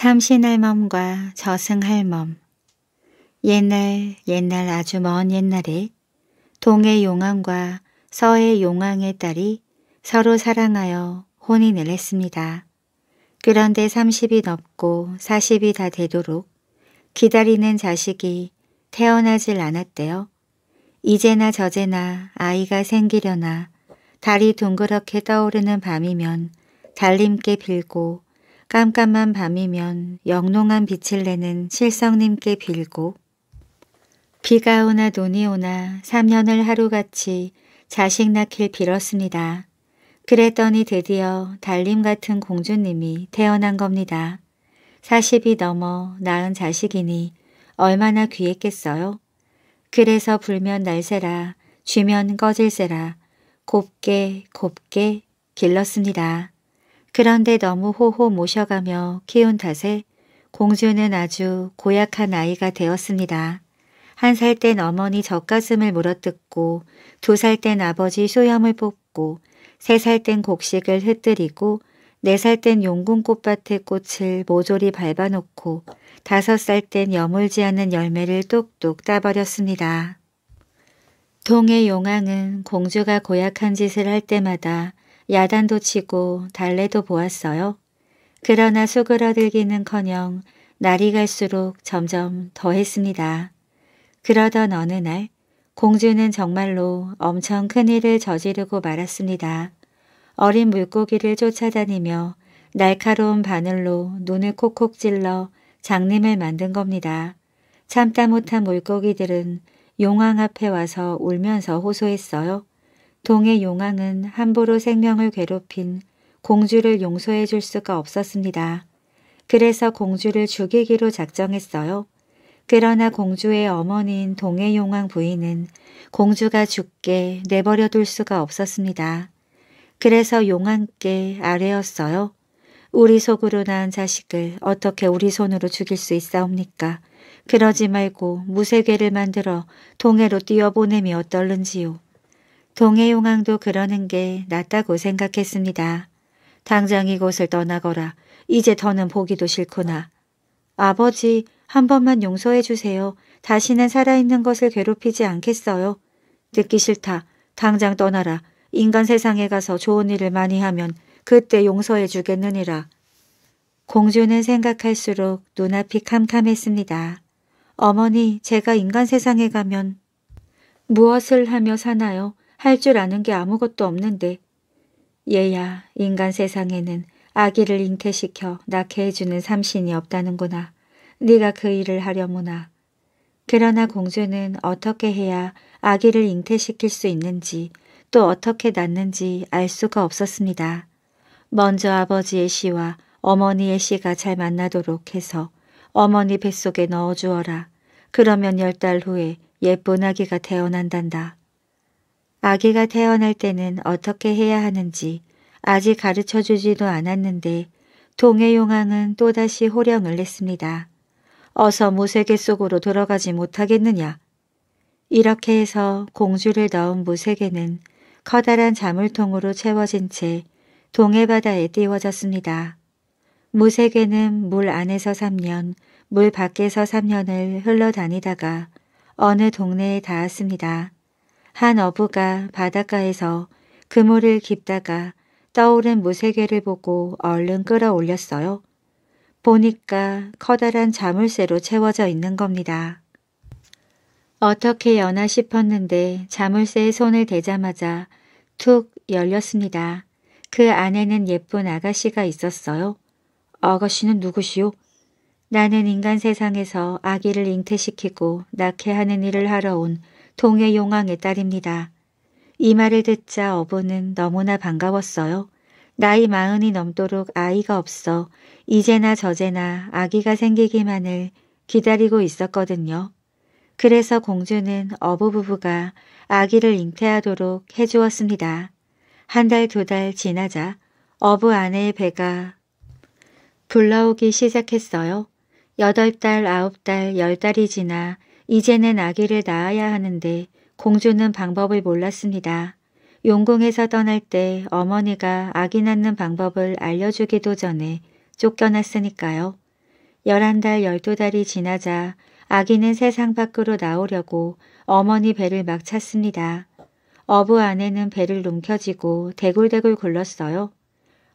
삼신할멈과 저승할멈 옛날 옛날 아주 먼 옛날에 동해 용왕과 서해 용왕의 딸이 서로 사랑하여 혼인을 했습니다. 그런데 30이 넘고 40이 다 되도록 기다리는 자식이 태어나질 않았대요. 이제나 저제나 아이가 생기려나 달이 둥그렇게 떠오르는 밤이면 달님께 빌고 깜깜한 밤이면 영롱한 빛을 내는 실성님께 빌고 비가 오나 눈이 오나 3년을 하루같이 자식 낳길 빌었습니다. 그랬더니 드디어 달님 같은 공주님이 태어난 겁니다. 40이 넘어 낳은 자식이니 얼마나 귀했겠어요. 그래서 불면 날새라 쥐면 꺼질새라 곱게 곱게 길렀습니다. 그런데 너무 호호 모셔가며 키운 탓에 공주는 아주 고약한 아이가 되었습니다. 한 살 땐 어머니 젖가슴을 물어뜯고 두 살 땐 아버지 소염을 뽑고 세 살 땐 곡식을 흩뜨리고 네 살 땐 용궁 꽃밭의 꽃을 모조리 밟아놓고 다섯 살 땐 여물지 않는 열매를 뚝뚝 따버렸습니다. 동해 용왕은 공주가 고약한 짓을 할 때마다 야단도 치고 달래도 보았어요. 그러나 수그러들기는커녕 날이 갈수록 점점 더했습니다. 그러던 어느 날 공주는 정말로 엄청 큰일을 저지르고 말았습니다. 어린 물고기를 쫓아다니며 날카로운 바늘로 눈을 콕콕 찔러 장님을 만든 겁니다. 참다 못한 물고기들은 용왕 앞에 와서 울면서 호소했어요. 동해 용왕은 함부로 생명을 괴롭힌 공주를 용서해 줄 수가 없었습니다. 그래서 공주를 죽이기로 작정했어요. 그러나 공주의 어머니인 동해 용왕 부인은 공주가 죽게 내버려 둘 수가 없었습니다. 그래서 용왕께 아뢰었어요. 우리 속으로 낳은 자식을 어떻게 우리 손으로 죽일 수 있사옵니까? 그러지 말고 무쇠괴를 만들어 동해로 띄어보내미 어떨는지요. 동해용왕도 그러는 게 낫다고 생각했습니다. 당장 이곳을 떠나거라. 이제 더는 보기도 싫구나. 아버지 한 번만 용서해 주세요. 다시는 살아있는 것을 괴롭히지 않겠어요. 듣기 싫다. 당장 떠나라. 인간 세상에 가서 좋은 일을 많이 하면 그때 용서해 주겠느니라. 공주는 생각할수록 눈앞이 캄캄했습니다. 어머니, 제가 인간 세상에 가면 무엇을 하며 사나요? 할 줄 아는 게 아무것도 없는데. 얘야, 인간 세상에는 아기를 잉태시켜 낳게 해주는 삼신이 없다는구나. 네가 그 일을 하려무나. 그러나 공주는 어떻게 해야 아기를 잉태시킬 수 있는지 또 어떻게 낳는지 알 수가 없었습니다. 먼저 아버지의 씨와 어머니의 씨가 잘 만나도록 해서 어머니 뱃속에 넣어주어라. 그러면 열 달 후에 예쁜 아기가 태어난단다. 아기가 태어날 때는 어떻게 해야 하는지 아직 가르쳐주지도 않았는데 동해용왕은 또다시 호령을 냈습니다. 어서 무쇠개 속으로 들어가지 못하겠느냐. 이렇게 해서 공주를 넣은 무쇠개는 커다란 자물통으로 채워진 채 동해바다에 띄워졌습니다. 무쇠개는 물 안에서 3년, 물 밖에서 3년을 흘러다니다가 어느 동네에 닿았습니다. 한 어부가 바닷가에서 그물을 깊다가 떠오른 무쇠개를 보고 얼른 끌어올렸어요. 보니까 커다란 자물쇠로 채워져 있는 겁니다. 어떻게 여나 싶었는데 자물쇠에 손을 대자마자 툭 열렸습니다. 그 안에는 예쁜 아가씨가 있었어요. 아가씨는 누구시오? 나는 인간 세상에서 아기를 잉태시키고 낳게 하는 일을 하러 온 동해 용왕의 딸입니다. 이 말을 듣자 어부는 너무나 반가웠어요. 나이 마흔이 넘도록 아이가 없어 이제나 저제나 아기가 생기기만을 기다리고 있었거든요. 그래서 공주는 어부 부부가 아기를 잉태하도록 해주었습니다. 한 달, 두달 지나자 어부 아내의 배가 불러오기 시작했어요. 여덟 달, 아홉 달, 열 달이 지나 이제는 아기를 낳아야 하는데 공주는 방법을 몰랐습니다. 용궁에서 떠날 때 어머니가 아기 낳는 방법을 알려주기도 전에 쫓겨났으니까요. 열한 달 열두 달이 지나자 아기는 세상 밖으로 나오려고 어머니 배를 막 찼습니다. 어부 아내는 배를 움켜쥐고 대굴대굴 굴렀어요.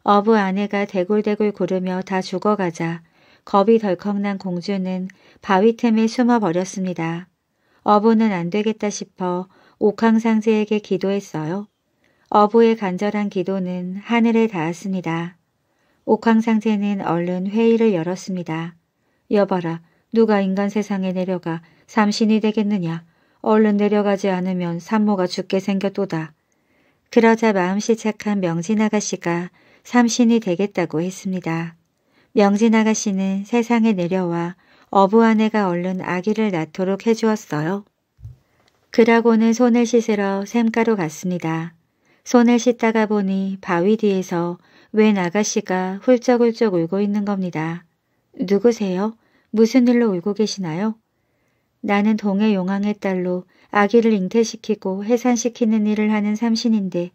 어부 아내가 대굴대굴 구르며 다 죽어가자 겁이 덜컥 난 공주는 바위 틈에 숨어버렸습니다. 어부는 안 되겠다 싶어 옥황상제에게 기도했어요. 어부의 간절한 기도는 하늘에 닿았습니다. 옥황상제는 얼른 회의를 열었습니다. 여봐라, 누가 인간 세상에 내려가 삼신이 되겠느냐. 얼른 내려가지 않으면 산모가 죽게 생겼도다. 그러자 마음씨 착한 명진 아가씨가 삼신이 되겠다고 했습니다. 명진 아가씨는 세상에 내려와 어부 아내가 얼른 아기를 낳도록 해주었어요. 그러고는 손을 씻으러 샘가로 갔습니다. 손을 씻다가 보니 바위 뒤에서 웬 아가씨가 훌쩍훌쩍 울고 있는 겁니다. 누구세요? 무슨 일로 울고 계시나요? 나는 동해 용왕의 딸로 아기를 잉태시키고 해산시키는 일을 하는 삼신인데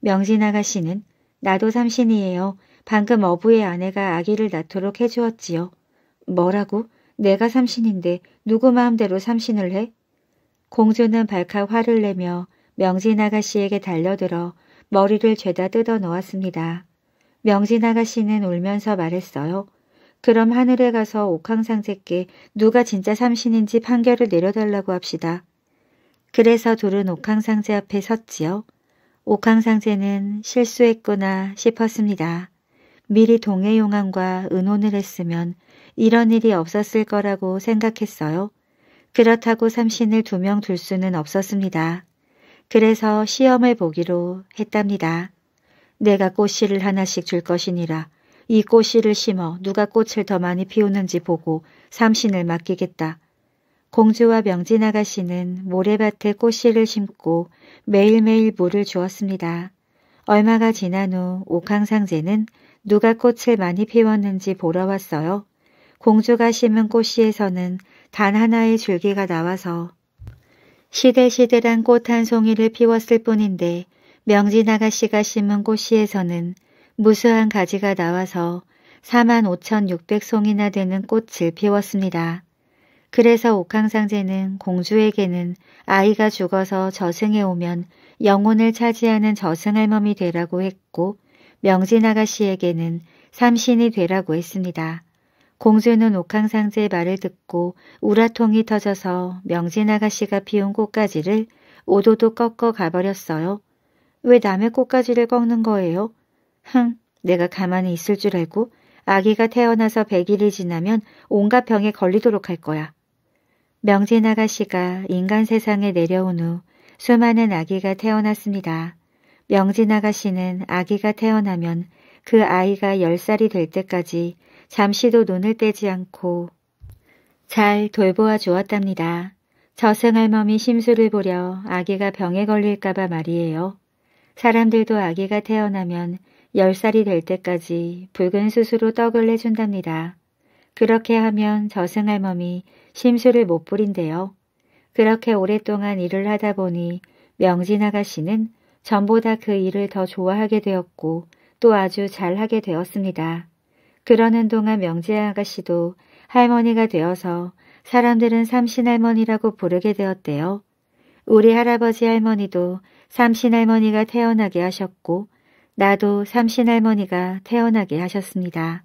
명진 아가씨는 나도 삼신이에요. 방금 어부의 아내가 아기를 낳도록 해주었지요. 뭐라고? 내가 삼신인데 누구 마음대로 삼신을 해? 공주는 발칵 화를 내며 명진 아가씨에게 달려들어 머리를 죄다 뜯어 놓았습니다. 명진 아가씨는 울면서 말했어요. 그럼 하늘에 가서 옥황상제께 누가 진짜 삼신인지 판결을 내려달라고 합시다. 그래서 둘은 옥황상제 앞에 섰지요. 옥황상제는 실수했구나 싶었습니다. 미리 동해용왕과 의논을 했으면 이런 일이 없었을 거라고 생각했어요. 그렇다고 삼신을 두 명 둘 수는 없었습니다. 그래서 시험을 보기로 했답니다. 내가 꽃씨를 하나씩 줄 것이니라 이 꽃씨를 심어 누가 꽃을 더 많이 피우는지 보고 삼신을 맡기겠다. 공주와 명진 아가씨는 모래밭에 꽃씨를 심고 매일매일 물을 주었습니다. 얼마가 지난 후 옥황상제는 누가 꽃을 많이 피웠는지 보러 왔어요. 공주가 심은 꽃씨에서는 단 하나의 줄기가 나와서 시들시들한 꽃 한 송이를 피웠을 뿐인데 명진 아가씨가 심은 꽃씨에서는 무수한 가지가 나와서 45,600송이나 되는 꽃을 피웠습니다. 그래서 옥황상제는 공주에게는 아이가 죽어서 저승에 오면 영혼을 차지하는 저승할멈이 되라고 했고 명진 아가씨에게는 삼신이 되라고 했습니다. 공주는 옥황상제의 말을 듣고 우라통이 터져서 명진 아가씨가 피운 꽃가지를 오도도 꺾어 가버렸어요. 왜 남의 꽃가지를 꺾는 거예요? 흥, 내가 가만히 있을 줄 알고 아기가 태어나서 100일이 지나면 온갖 병에 걸리도록 할 거야. 명진 아가씨가 인간 세상에 내려온 후 수많은 아기가 태어났습니다. 명진 아가씨는 아기가 태어나면 그 아이가 10살이 될 때까지 잠시도 눈을 떼지 않고 잘 돌보아 주었답니다. 저승할멈이 심술을 보려 아기가 병에 걸릴까봐 말이에요. 사람들도 아기가 태어나면 10살이 될 때까지 붉은 숯으로 떡을 내준답니다. 그렇게 하면 저승할멈이 심술을 못 부린대요. 그렇게 오랫동안 일을 하다 보니 명진 아가씨는 전보다 그 일을 더 좋아하게 되었고 또 아주 잘하게 되었습니다. 그러는 동안 명지 아가씨도 할머니가 되어서 사람들은 삼신할머니라고 부르게 되었대요. 우리 할아버지 할머니도 삼신할머니가 태어나게 하셨고 나도 삼신할머니가 태어나게 하셨습니다.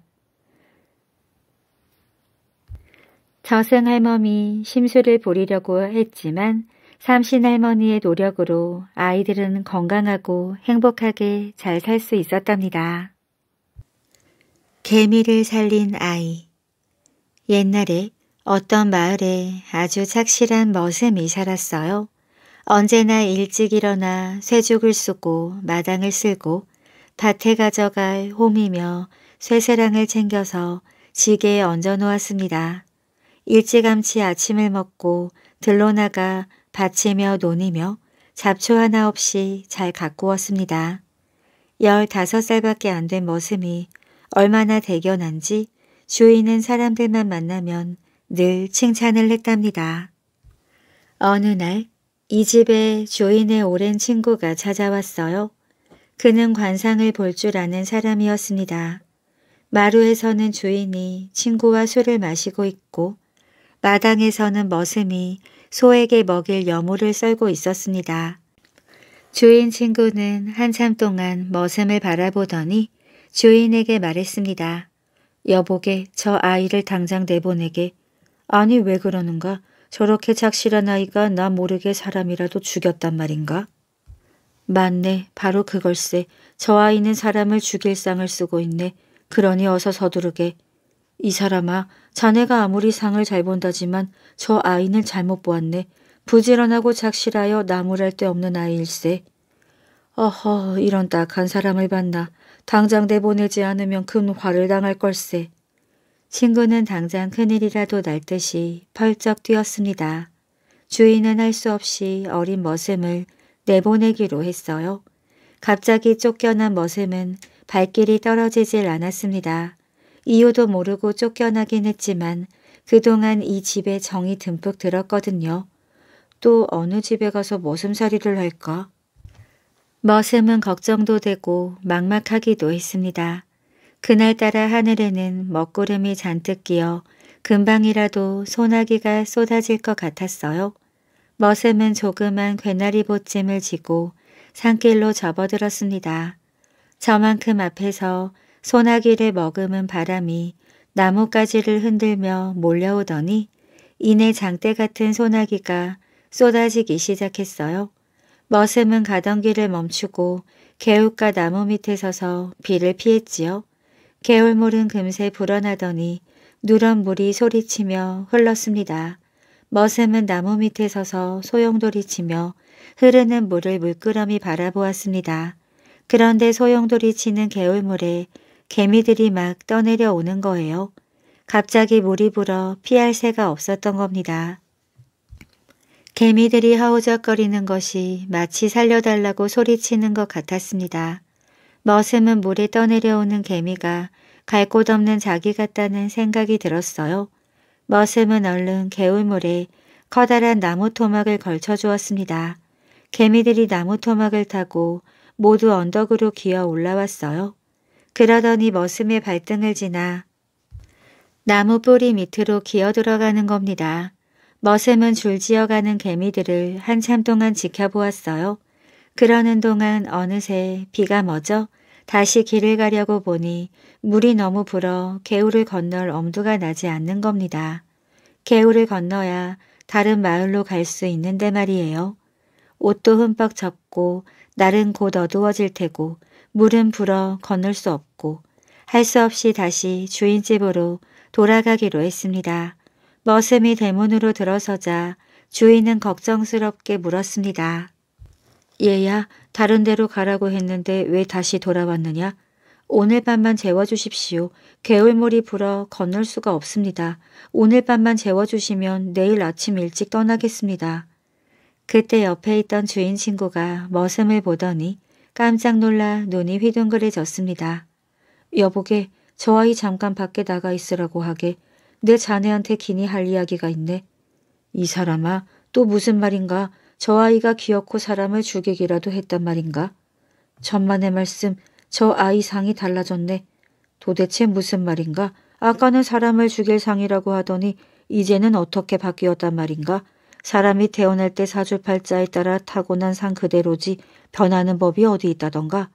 저승할머니 심술을 부리려고 했지만 삼신 할머니의 노력으로 아이들은 건강하고 행복하게 잘 살 수 있었답니다. 개미를 살린 아이 옛날에 어떤 마을에 아주 착실한 머슴이 살았어요. 언제나 일찍 일어나 쇠죽을 쓰고 마당을 쓸고 밭에 가져갈 홈이며 쇠새랑을 챙겨서 지게에 얹어 놓았습니다. 일찌감치 아침을 먹고 들러 나가 밭이며 논이며 잡초 하나 없이 잘 가꾸었습니다. 15살밖에 안 된 머슴이 얼마나 대견한지 주인은 사람들만 만나면 늘 칭찬을 했답니다. 어느 날 이 집에 주인의 오랜 친구가 찾아왔어요. 그는 관상을 볼 줄 아는 사람이었습니다. 마루에서는 주인이 친구와 술을 마시고 있고 마당에서는 머슴이 소에게 먹일 여물을 썰고 있었습니다. 주인 친구는 한참 동안 머슴을 바라보더니 주인에게 말했습니다. 여보게 저 아이를 당장 내보내게. 아니 왜 그러는가? 저렇게 착실한 아이가 나 모르게 사람이라도 죽였단 말인가? 맞네. 바로 그걸세. 저 아이는 사람을 죽일 상을 쓰고 있네. 그러니 어서 서두르게. 이 사람아, 자네가 아무리 상을 잘 본다지만 저 아이는 잘못 보았네. 부지런하고 착실하여 나무랄 데 없는 아이일세. 어허, 이런 딱한 사람을 봤나. 당장 내보내지 않으면 큰 화를 당할 걸세. 친구는 당장 큰일이라도 날 듯이 펄쩍 뛰었습니다. 주인은 할 수 없이 어린 머슴을 내보내기로 했어요. 갑자기 쫓겨난 머슴은 발길이 떨어지질 않았습니다. 이유도 모르고 쫓겨나긴 했지만 그동안 이 집에 정이 듬뿍 들었거든요. 또 어느 집에 가서 머슴살이를 할까? 머슴은 걱정도 되고 막막하기도 했습니다. 그날따라 하늘에는 먹구름이 잔뜩 끼어 금방이라도 소나기가 쏟아질 것 같았어요. 머슴은 조그만 괴나리 보찜을 지고 산길로 접어들었습니다. 저만큼 앞에서 소나기를 머금은 바람이 나뭇가지를 흔들며 몰려오더니 이내 장대 같은 소나기가 쏟아지기 시작했어요. 머슴은 가던 길을 멈추고 개울가 나무 밑에 서서 비를 피했지요. 개울물은 금세 불어나더니 누런 물이 소리치며 흘렀습니다. 머슴은 나무 밑에 서서 소용돌이 치며 흐르는 물을 물끄러미 바라보았습니다. 그런데 소용돌이 치는 개울물에 개미들이 막 떠내려 오는 거예요. 갑자기 물이 불어 피할 새가 없었던 겁니다. 개미들이 하우적거리는 것이 마치 살려달라고 소리치는 것 같았습니다. 머슴은 물에 떠내려오는 개미가 갈 곳 없는 자기 같다는 생각이 들었어요. 머슴은 얼른 개울물에 커다란 나무 토막을 걸쳐 주었습니다. 개미들이 나무 토막을 타고 모두 언덕으로 기어 올라왔어요. 그러더니 머슴의 발등을 지나 나무 뿌리 밑으로 기어 들어가는 겁니다. 머슴은 줄지어가는 개미들을 한참 동안 지켜보았어요. 그러는 동안 어느새 비가 멎어 다시 길을 가려고 보니 물이 너무 불어 개울을 건널 엄두가 나지 않는 겁니다. 개울을 건너야 다른 마을로 갈 수 있는데 말이에요. 옷도 흠뻑 젖고 날은 곧 어두워질 테고 물은 불어 건널 수 없고 할 수 없이 다시 주인집으로 돌아가기로 했습니다. 머슴이 대문으로 들어서자 주인은 걱정스럽게 물었습니다. 얘야 다른 데로 가라고 했는데 왜 다시 돌아왔느냐? 오늘 밤만 재워주십시오. 개울물이 불어 건널 수가 없습니다. 오늘 밤만 재워주시면 내일 아침 일찍 떠나겠습니다. 그때 옆에 있던 주인 친구가 머슴을 보더니 깜짝 놀라 눈이 휘둥그레졌습니다. 여보게 저 아이 잠깐 밖에 나가 있으라고 하게 내 자네한테 기니 할 이야기가 있네. 이 사람아 또 무슨 말인가 저 아이가 귀엽고 사람을 죽이기라도 했단 말인가? 천만의 말씀 저 아이 상이 달라졌네. 도대체 무슨 말인가? 아까는 사람을 죽일 상이라고 하더니 이제는 어떻게 바뀌었단 말인가? 사람이 태어날 때 사주팔자에 따라 타고난 상 그대로지 변하는 법이 어디 있다던가?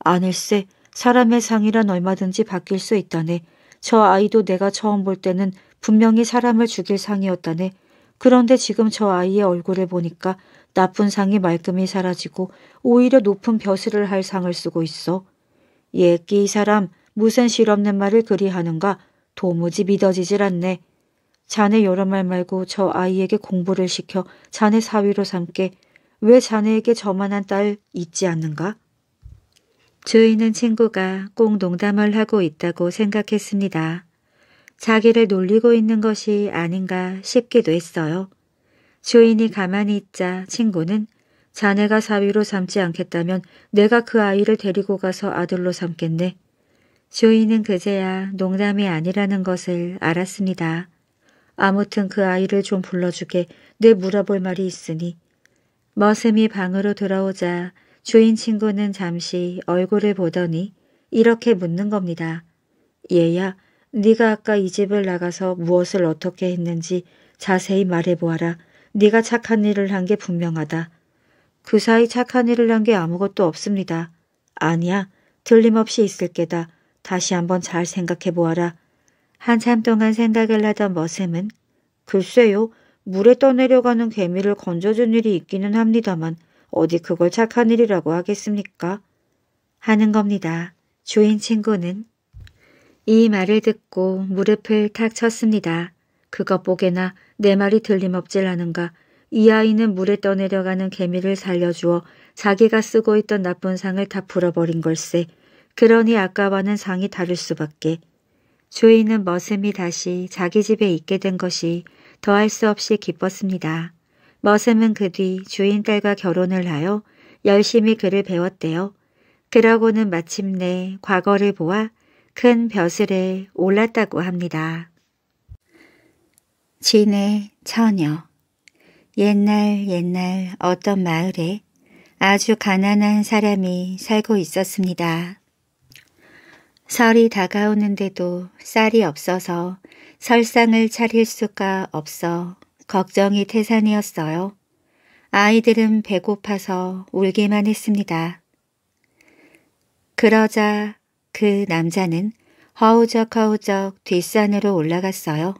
아닐세 사람의 상이란 얼마든지 바뀔 수 있다네. 저 아이도 내가 처음 볼 때는 분명히 사람을 죽일 상이었다네. 그런데 지금 저 아이의 얼굴을 보니까 나쁜 상이 말끔히 사라지고 오히려 높은 벼슬을 할 상을 쓰고 있어. 예끼 이 사람 무슨 실없는 말을 그리 하는가 도무지 믿어지질 않네. 자네 여러 말 말고 저 아이에게 공부를 시켜 자네 사위로 삼게 왜 자네에게 저만한 딸 있지 않는가? 주인은 친구가 꼭 농담을 하고 있다고 생각했습니다. 자기를 놀리고 있는 것이 아닌가 싶기도 했어요. 주인이 가만히 있자 친구는 자네가 사위로 삼지 않겠다면 내가 그 아이를 데리고 가서 아들로 삼겠네. 주인은 그제야 농담이 아니라는 것을 알았습니다. 아무튼 그 아이를 좀 불러주게 내 물어볼 말이 있으니. 머슴이 방으로 들어오자 주인 친구는 잠시 얼굴을 보더니 이렇게 묻는 겁니다. 얘야, 네가 아까 이 집을 나가서 무엇을 어떻게 했는지 자세히 말해보아라. 네가 착한 일을 한 게 분명하다. 그 사이 착한 일을 한 게 아무것도 없습니다. 아니야. 틀림없이 있을 게다. 다시 한번 잘 생각해보아라. 한참 동안 생각을 하던 머슴은 글쎄요. 물에 떠내려가는 개미를 건져준 일이 있기는 합니다만 어디 그걸 착한 일이라고 하겠습니까? 하는 겁니다. 주인 친구는 이 말을 듣고 무릎을 탁 쳤습니다. 그것 보게나 내 말이 틀림없질 않은가. 이 아이는 물에 떠내려가는 개미를 살려주어 자기가 쓰고 있던 나쁜 상을 다 풀어버린 걸세. 그러니 아까와는 상이 다를 수밖에. 주인은 머슴이 다시 자기 집에 있게 된 것이 더할 수 없이 기뻤습니다. 머슴은 그 뒤 주인 딸과 결혼을 하여 열심히 글을 배웠대요. 그러고는 마침내 과거를 보아 큰 벼슬에 올랐다고 합니다. 진의 처녀 옛날 옛날 어떤 마을에 아주 가난한 사람이 살고 있었습니다. 설이 다가오는데도 쌀이 없어서 설상을 차릴 수가 없어 걱정이 태산이었어요. 아이들은 배고파서 울기만 했습니다. 그러자 그 남자는 허우적허우적 뒷산으로 올라갔어요.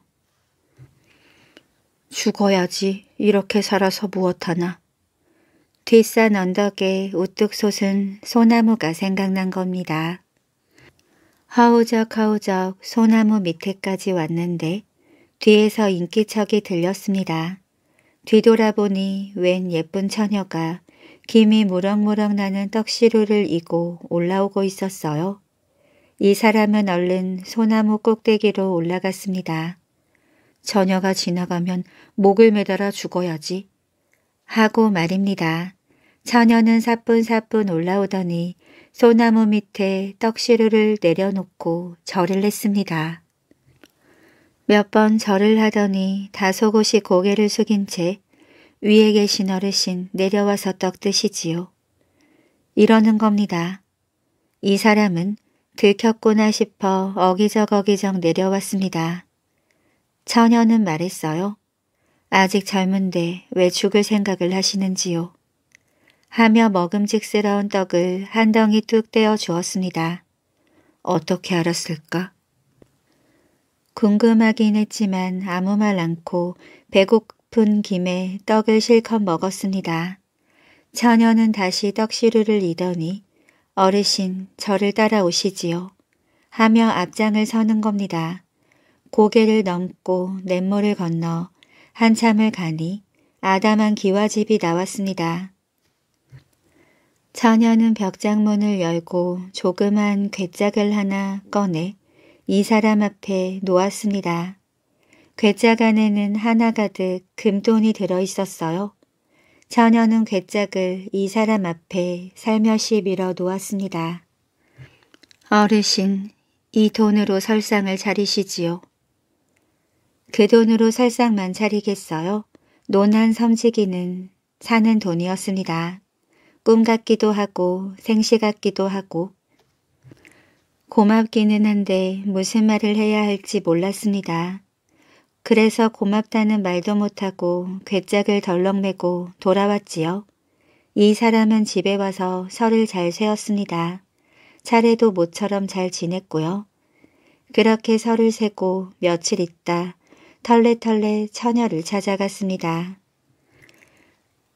죽어야지 이렇게 살아서 무엇하나. 뒷산 언덕에 우뚝 솟은 소나무가 생각난 겁니다. 허우적허우적 소나무 밑에까지 왔는데 뒤에서 인기척이 들렸습니다. 뒤돌아보니 웬 예쁜 처녀가 김이 무럭무럭 나는 떡시루를 이고 올라오고 있었어요. 이 사람은 얼른 소나무 꼭대기로 올라갔습니다. 처녀가 지나가면 목을 매달아 죽어야지. 하고 말입니다. 처녀는 사뿐사뿐 올라오더니 소나무 밑에 떡시루를 내려놓고 절을 했습니다. 몇 번 절을 하더니 다소곳이 고개를 숙인 채 위에 계신 어르신 내려와서 떡 드시지요. 이러는 겁니다. 이 사람은 들켰구나 싶어 어기적 어기적 내려왔습니다. 처녀는 말했어요. 아직 젊은데 왜 죽을 생각을 하시는지요. 하며 먹음직스러운 떡을 한 덩이 뚝 떼어 주었습니다. 어떻게 알았을까? 궁금하긴 했지만 아무 말 않고 배고픈 김에 떡을 실컷 먹었습니다. 처녀는 다시 떡시루를 이더니 어르신 저를 따라오시지요. 하며 앞장을 서는 겁니다. 고개를 넘고 냇물을 건너 한참을 가니 아담한 기와집이 나왔습니다. 처녀는 벽장문을 열고 조그만 괴짝을 하나 꺼내 이 사람 앞에 놓았습니다. 괴짝 안에는 하나 가득 금돈이 들어있었어요. 처녀는 괴짝을 이 사람 앞에 살며시 밀어 놓았습니다. 어르신, 이 돈으로 설상을 차리시지요. 그 돈으로 설상만 차리겠어요? 논한 섬지기는 사는 돈이었습니다. 꿈 같기도 하고 생시 같기도 하고 고맙기는 한데 무슨 말을 해야 할지 몰랐습니다. 그래서 고맙다는 말도 못하고 괴짝을 덜렁매고 돌아왔지요. 이 사람은 집에 와서 설을 잘 세웠습니다. 차례도 모처럼 잘 지냈고요. 그렇게 설을 세고 며칠 있다 털레털레 처녀를 찾아갔습니다.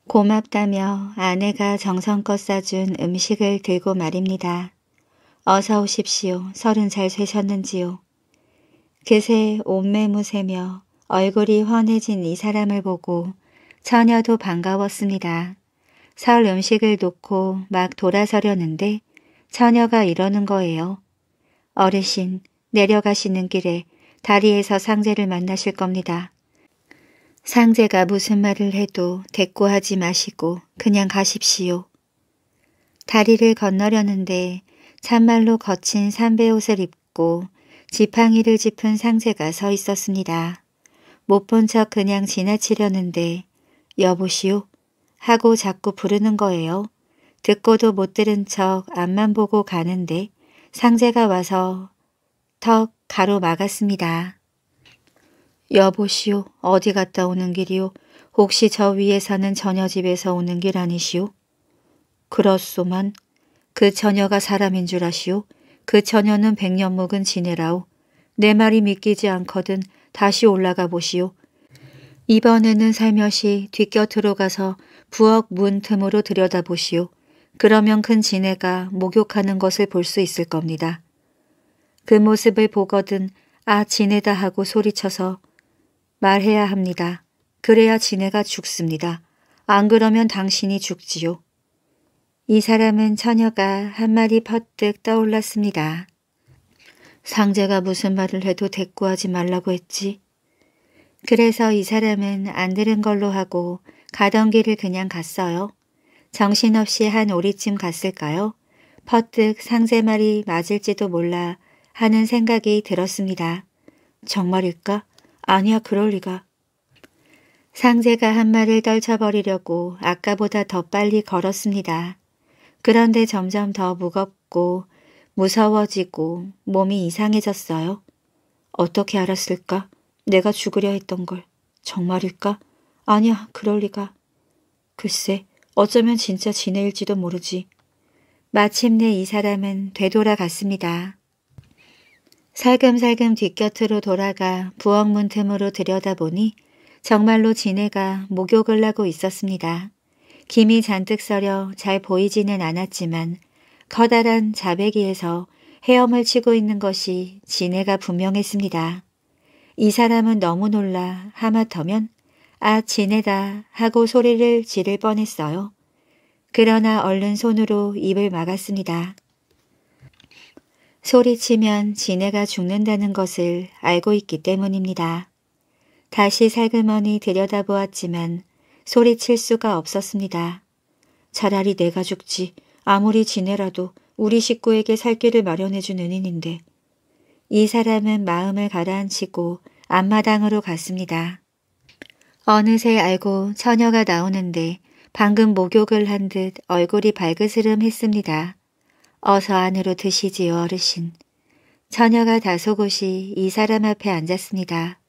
고맙다며 아내가 정성껏 싸준 음식을 들고 말입니다. 어서 오십시오. 설은 잘 쇠셨는지요. 그새 옷매무새며 얼굴이 환해진 이 사람을 보고 처녀도 반가웠습니다. 설 음식을 놓고 막 돌아서려는데 처녀가 이러는 거예요. 어르신, 내려가시는 길에 다리에서 상제를 만나실 겁니다. 상제가 무슨 말을 해도 대꾸하지 마시고 그냥 가십시오. 다리를 건너려는데 참말로 거친 삼배 옷을 입고 지팡이를 짚은 상제가 서 있었습니다. 못 본 척 그냥 지나치려는데 여보시오 하고 자꾸 부르는 거예요. 듣고도 못 들은 척 앞만 보고 가는데 상제가 와서 턱 가로 막았습니다. 여보시오 어디 갔다 오는 길이오 혹시 저 위에 사는 처녀 집에서 오는 길 아니시오? 그렇소만 그 처녀가 사람인 줄 아시오? 그 처녀는 백년 묵은 지내라오. 내 말이 믿기지 않거든 다시 올라가 보시오. 이번에는 살며시 뒷곁으로 가서 부엌 문 틈으로 들여다보시오. 그러면 큰 지네가 목욕하는 것을 볼 수 있을 겁니다. 그 모습을 보거든 아 지네다 하고 소리쳐서 말해야 합니다. 그래야 지네가 죽습니다. 안 그러면 당신이 죽지요. 이 사람은 처녀가 한 마디 퍼뜩 떠올랐습니다. 상제가 무슨 말을 해도 대꾸하지 말라고 했지. 그래서 이 사람은 안 들은 걸로 하고 가던 길을 그냥 갔어요. 정신없이 한 오리쯤 갔을까요? 퍼뜩 상제 말이 맞을지도 몰라 하는 생각이 들었습니다. 정말일까? 아니야 그럴 리가. 상제가 한 말을 떨쳐버리려고 아까보다 더 빨리 걸었습니다. 그런데 점점 더 무겁고 무서워지고 몸이 이상해졌어요. 어떻게 알았을까? 내가 죽으려 했던 걸. 정말일까? 아니야, 그럴 리가. 글쎄, 어쩌면 진짜 지내일지도 모르지. 마침내 이 사람은 되돌아갔습니다. 살금살금 뒷곁으로 돌아가 부엌 문 틈으로 들여다보니 정말로 지네가 목욕을 하고 있었습니다. 김이 잔뜩 서려 잘 보이지는 않았지만 커다란 자배기에서 헤엄을 치고 있는 것이 지네가 분명했습니다. 이 사람은 너무 놀라 하마터면 아 지네다 하고 소리를 지를 뻔했어요. 그러나 얼른 손으로 입을 막았습니다. 소리치면 지네가 죽는다는 것을 알고 있기 때문입니다. 다시 살그머니 들여다보았지만 소리칠 수가 없었습니다. 차라리 내가 죽지 아무리 지내라도 우리 식구에게 살 길을 마련해준 은인인데 이 사람은 마음을 가라앉히고 앞마당으로 갔습니다. 어느새 알고 처녀가 나오는데 방금 목욕을 한 듯 얼굴이 발그스름 했습니다. 어서 안으로 드시지요 어르신. 처녀가 다소곳이 이 사람 앞에 앉았습니다.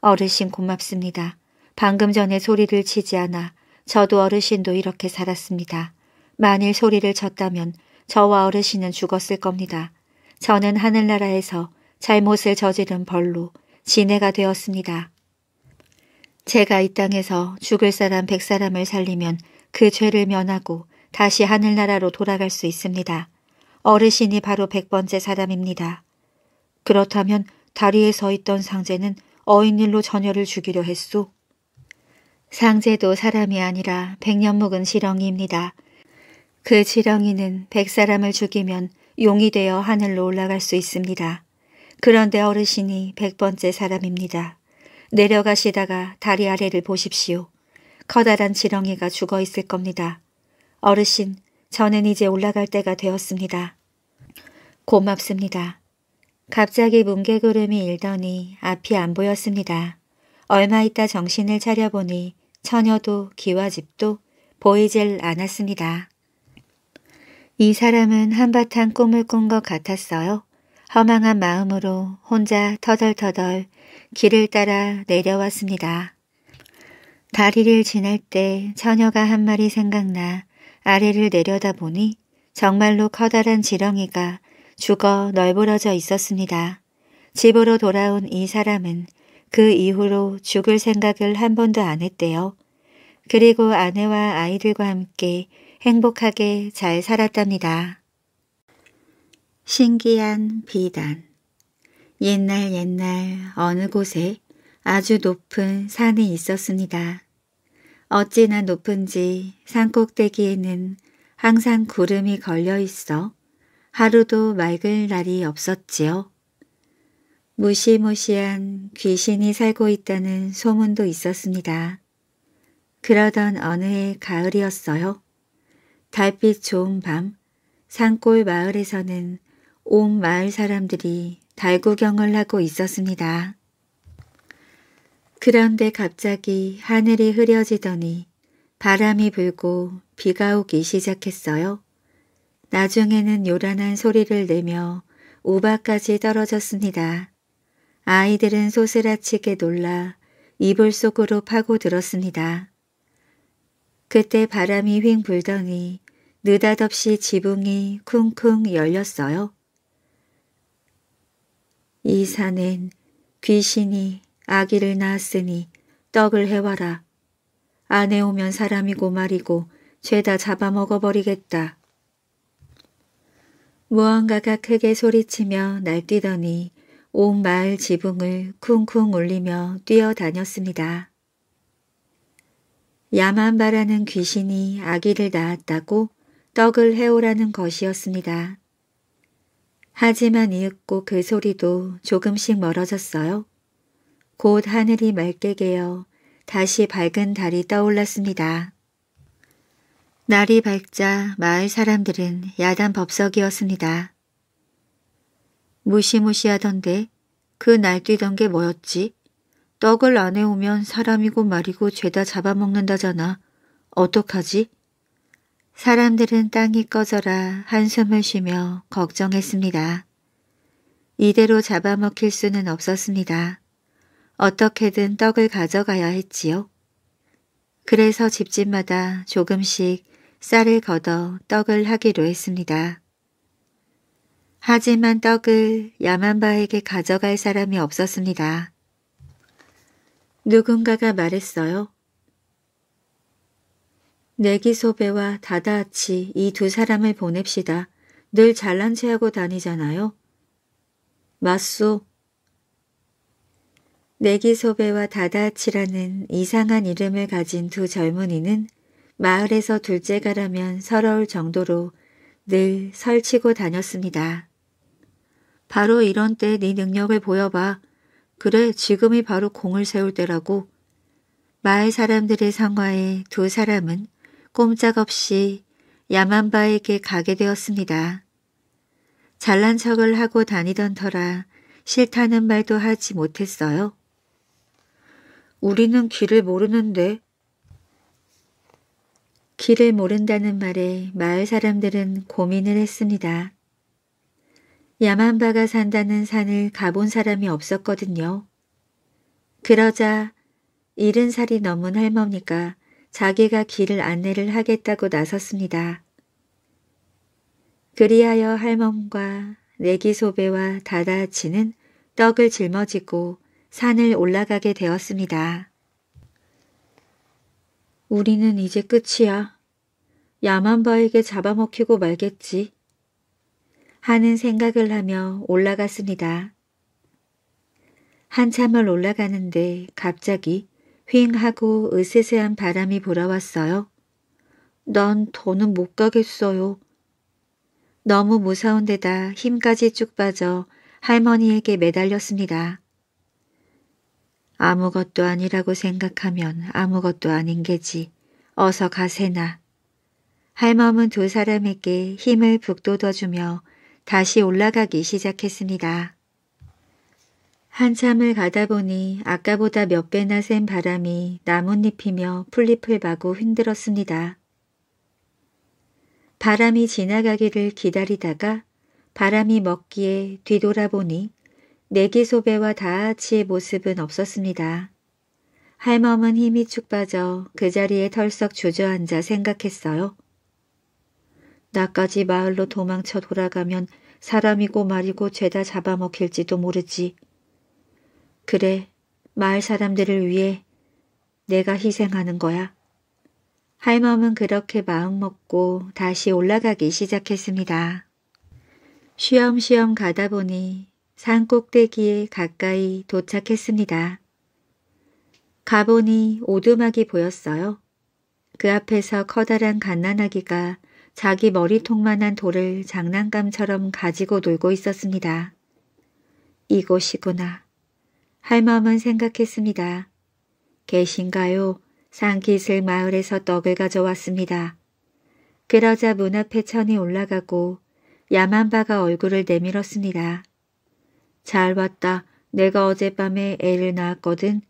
어르신 고맙습니다. 방금 전에 소리를 치지 않아 저도 어르신도 이렇게 살았습니다. 만일 소리를 쳤다면 저와 어르신은 죽었을 겁니다. 저는 하늘나라에서 잘못을 저지른 벌로 지네가 되었습니다. 제가 이 땅에서 죽을 사람 백 사람을 살리면 그 죄를 면하고 다시 하늘나라로 돌아갈 수 있습니다. 어르신이 바로 백 번째 사람입니다. 그렇다면 다리에 서 있던 상제는 어인일로 처녀를 죽이려 했소. 상제도 사람이 아니라 백년 묵은 지렁이입니다. 그 지렁이는 백 사람을 죽이면 용이 되어 하늘로 올라갈 수 있습니다. 그런데 어르신이 백 번째 사람입니다. 내려가시다가 다리 아래를 보십시오. 커다란 지렁이가 죽어 있을 겁니다. 어르신, 저는 이제 올라갈 때가 되었습니다. 고맙습니다. 갑자기 뭉게구름이 일더니 앞이 안 보였습니다. 얼마 있다 정신을 차려보니 처녀도 기와집도 보이질 않았습니다. 이 사람은 한바탕 꿈을 꾼 것 같았어요. 허망한 마음으로 혼자 터덜터덜 길을 따라 내려왔습니다. 다리를 지날 때 처녀가 한 말이 생각나 아래를 내려다보니 정말로 커다란 지렁이가 죽어 널브러져 있었습니다. 집으로 돌아온 이 사람은 그 이후로 죽을 생각을 한 번도 안 했대요. 그리고 아내와 아이들과 함께 행복하게 잘 살았답니다. 신기한 비단 옛날 옛날 어느 곳에 아주 높은 산이 있었습니다. 어찌나 높은지 산 꼭대기에는 항상 구름이 걸려 있어 하루도 맑을 날이 없었지요. 무시무시한 귀신이 살고 있다는 소문도 있었습니다. 그러던 어느 해 가을이었어요. 달빛 좋은 밤 산골 마을에서는 온 마을 사람들이 달 구경을 하고 있었습니다. 그런데 갑자기 하늘이 흐려지더니 바람이 불고 비가 오기 시작했어요. 나중에는 요란한 소리를 내며 우박까지 떨어졌습니다. 아이들은 소스라치게 놀라 이불 속으로 파고들었습니다. 그때 바람이 휙 불더니 느닷없이 지붕이 쿵쿵 열렸어요. 이 산엔 귀신이 아기를 낳았으니 떡을 해와라. 안에 오면 사람이고 말이고 죄다 잡아먹어버리겠다. 무언가가 크게 소리치며 날뛰더니 온 마을 지붕을 쿵쿵 울리며 뛰어다녔습니다. 야만바라는 귀신이 아기를 낳았다고 떡을 해오라는 것이었습니다. 하지만 이윽고 그 소리도 조금씩 멀어졌어요. 곧 하늘이 맑게 개어 다시 밝은 달이 떠올랐습니다. 날이 밝자 마을 사람들은 야단 법석이었습니다. 무시무시하던데 그 날뛰던 게 뭐였지? 떡을 안 해오면 사람이고 말이고 죄다 잡아먹는다잖아. 어떡하지? 사람들은 땅이 꺼져라 한숨을 쉬며 걱정했습니다. 이대로 잡아먹힐 수는 없었습니다. 어떻게든 떡을 가져가야 했지요. 그래서 집집마다 조금씩 쌀을 걷어 떡을 하기로 했습니다. 하지만 떡을 야만바에게 가져갈 사람이 없었습니다. 누군가가 말했어요. 내기소배와 다다아치 이 두 사람을 보냅시다. 늘 잘난 체하고 다니잖아요. 맞소. 내기소배와 다다아치라는 이상한 이름을 가진 두 젊은이는 마을에서 둘째가라면 서러울 정도로 늘 설치고 다녔습니다. 바로 이런 때 네 능력을 보여봐. 그래 지금이 바로 공을 세울 때라고. 마을 사람들의 상화에 두 사람은 꼼짝없이 야만바에게 가게 되었습니다. 잘난 척을 하고 다니던 터라 싫다는 말도 하지 못했어요. 우리는 길을 모르는데 길을 모른다는 말에 마을 사람들은 고민을 했습니다. 야만바가 산다는 산을 가본 사람이 없었거든요. 그러자 일흔 살이 넘은 할머니가 자기가 길을 안내를 하겠다고 나섰습니다. 그리하여 할멈과 내기소배와 다다치는 떡을 짊어지고 산을 올라가게 되었습니다. 우리는 이제 끝이야. 야만바에게 잡아먹히고 말겠지. 하는 생각을 하며 올라갔습니다. 한참을 올라가는데 갑자기 휑 하고 으스스한 바람이 불어왔어요. 난 더는 못 가겠어요. 너무 무서운 데다 힘까지 쭉 빠져 할머니에게 매달렸습니다. 아무것도 아니라고 생각하면 아무것도 아닌 게지. 어서 가세나. 할멈은 두 사람에게 힘을 북돋워주며 다시 올라가기 시작했습니다. 한참을 가다 보니 아까보다 몇 배나 센 바람이 나뭇잎이며 풀잎을 마구 흔들었습니다. 바람이 지나가기를 기다리다가 바람이 먹기에 뒤돌아보니 내기소배와 다아치의 모습은 없었습니다. 할멈은 힘이 축 빠져 그 자리에 털썩 주저앉아 생각했어요. 나까지 마을로 도망쳐 돌아가면 사람이고 말이고 죄다 잡아먹힐지도 모르지. 그래, 마을 사람들을 위해 내가 희생하는 거야. 할멈은 그렇게 마음먹고 다시 올라가기 시작했습니다. 쉬엄쉬엄 가다 보니 산 꼭대기에 가까이 도착했습니다. 가보니 오두막이 보였어요. 그 앞에서 커다란 갓난아기가 자기 머리통만한 돌을 장난감처럼 가지고 놀고 있었습니다. 이곳이구나. 할멈은 생각했습니다. 계신가요? 산기슬 마을에서 떡을 가져왔습니다. 그러자 문 앞에 천이 올라가고 야만바가 얼굴을 내밀었습니다. 잘 봤다. 내가 어젯밤에 애를 낳았거든.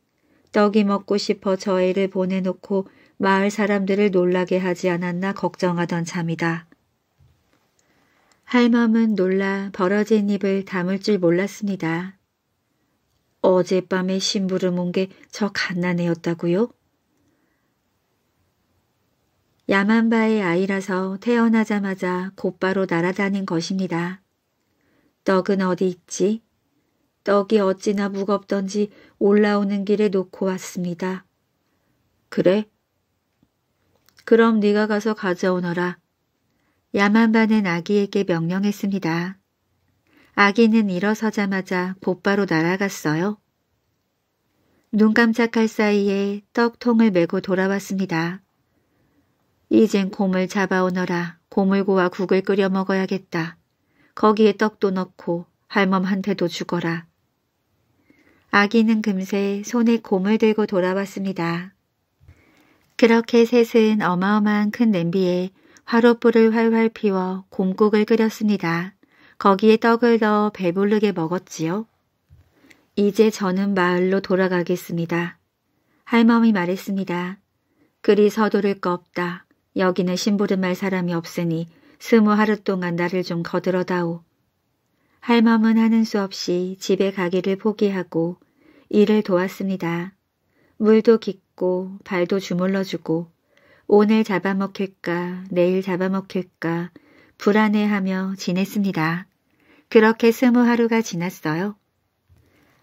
떡이 먹고 싶어 저 애를 보내놓고 마을 사람들을 놀라게 하지 않았나 걱정하던 참이다. 할멈은 놀라 벌어진 입을 다물 줄 몰랐습니다. 어젯밤에 심부름 온 게 저 갓난애였다고요? 야만바의 아이라서 태어나자마자 곧바로 날아다닌 것입니다. 떡은 어디 있지? 떡이 어찌나 무겁던지 올라오는 길에 놓고 왔습니다. 그래? 그럼 네가 가서 가져오너라. 야만바는 아기에게 명령했습니다. 아기는 일어서자마자 곧바로 날아갔어요. 눈 깜짝할 사이에 떡통을 메고 돌아왔습니다. 이젠 곰을 잡아오너라. 고물고와 국을 끓여 먹어야겠다. 거기에 떡도 넣고 할멈한테도 주거라. 아기는 금세 손에 곰을 들고 돌아왔습니다. 그렇게 셋은 어마어마한 큰 냄비에 화롯불을 활활 피워 곰국을 끓였습니다. 거기에 떡을 넣어 배부르게 먹었지요. 이제 저는 마을로 돌아가겠습니다. 할멈이 말했습니다. 그리 서두를 거 없다. 여기는 심부름할 사람이 없으니 스무 하루 동안 나를 좀 거들어다오. 할멈은 하는 수 없이 집에 가기를 포기하고 일을 도왔습니다. 물도 깃고 발도 주물러주고 오늘 잡아먹힐까 내일 잡아먹힐까 불안해하며 지냈습니다. 그렇게 스무 하루가 지났어요.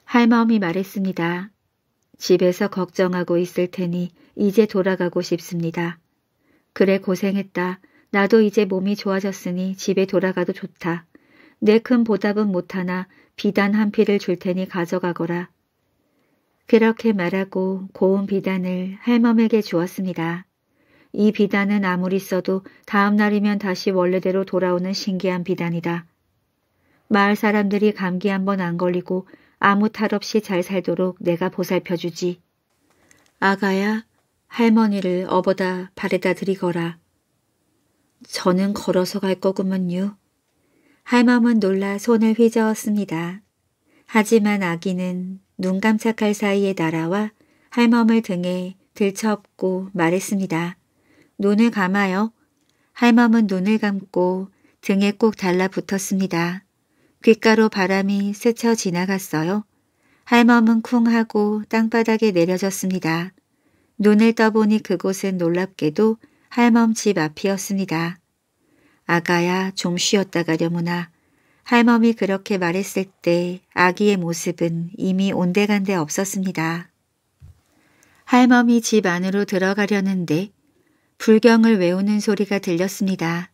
할멈이 말했습니다. 집에서 걱정하고 있을 테니 이제 돌아가고 싶습니다. 그래 고생했다. 나도 이제 몸이 좋아졌으니 집에 돌아가도 좋다. 내 큰 보답은 못하나 비단 한 피를 줄 테니 가져가거라. 그렇게 말하고 고운 비단을 할멈에게 주었습니다. 이 비단은 아무리 써도 다음 날이면 다시 원래대로 돌아오는 신기한 비단이다. 마을 사람들이 감기 한번 안 걸리고 아무 탈 없이 잘 살도록 내가 보살펴주지. 아가야, 할머니를 업어다 발에다 드리거라. 저는 걸어서 갈 거구먼요. 할멈은 놀라 손을 휘저었습니다. 하지만 아기는 눈 깜짝할 사이에 날아와 할멈을 등에 들쳐업고 말했습니다. 눈을 감아요. 할멈은 눈을 감고 등에 꼭 달라붙었습니다. 귓가로 바람이 스쳐 지나갔어요. 할멈은 쿵 하고 땅바닥에 내려졌습니다. 눈을 떠보니 그곳은 놀랍게도 할멈 집 앞이었습니다. 아가야 좀 쉬었다 가려무나. 할멈이 그렇게 말했을 때 아기의 모습은 이미 온데간데 없었습니다. 할멈이 집 안으로 들어가려는데 불경을 외우는 소리가 들렸습니다.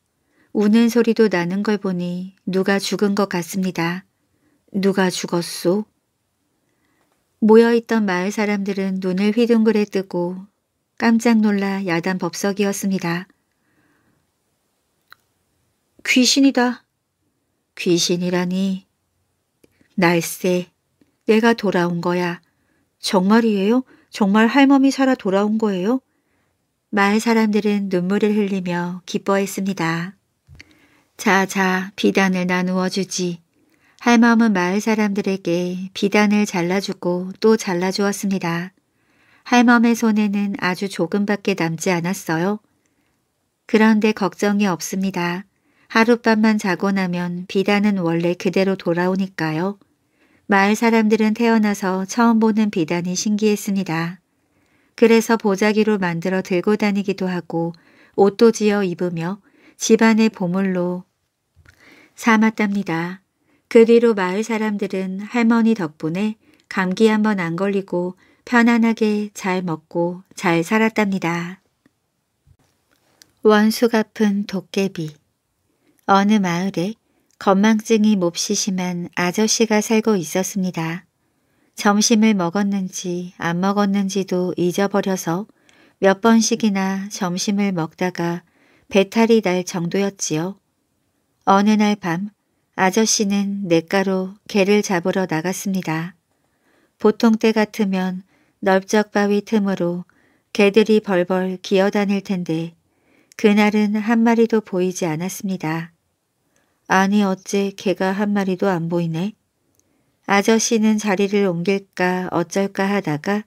우는 소리도 나는 걸 보니 누가 죽은 것 같습니다. 누가 죽었소? 모여있던 마을 사람들은 눈을 휘둥그레 뜨고 깜짝 놀라 야단 법석이었습니다. 귀신이다. 귀신이라니. 날쎄, 내가 돌아온 거야. 정말이에요? 정말 할멈이 살아 돌아온 거예요? 마을 사람들은 눈물을 흘리며 기뻐했습니다. 자, 자, 비단을 나누어 주지. 할멈은 마을 사람들에게 비단을 잘라주고 또 잘라주었습니다. 할멈의 손에는 아주 조금밖에 남지 않았어요. 그런데 걱정이 없습니다. 하룻밤만 자고 나면 비단은 원래 그대로 돌아오니까요. 마을 사람들은 태어나서 처음 보는 비단이 신기했습니다. 그래서 보자기로 만들어 들고 다니기도 하고 옷도 지어 입으며 집안의 보물로 삼았답니다. 그 뒤로 마을 사람들은 할머니 덕분에 감기 한번 안 걸리고 편안하게 잘 먹고 잘 살았답니다. 원수 갚은 도깨비 어느 마을에 건망증이 몹시 심한 아저씨가 살고 있었습니다. 점심을 먹었는지 안 먹었는지도 잊어버려서 몇 번씩이나 점심을 먹다가 배탈이 날 정도였지요. 어느 날 밤 아저씨는 냇가로 개를 잡으러 나갔습니다. 보통 때 같으면 넓적 바위 틈으로 개들이 벌벌 기어다닐 텐데 그날은 한 마리도 보이지 않았습니다. 아니 어째 개가 한 마리도 안 보이네. 아저씨는 자리를 옮길까 어쩔까 하다가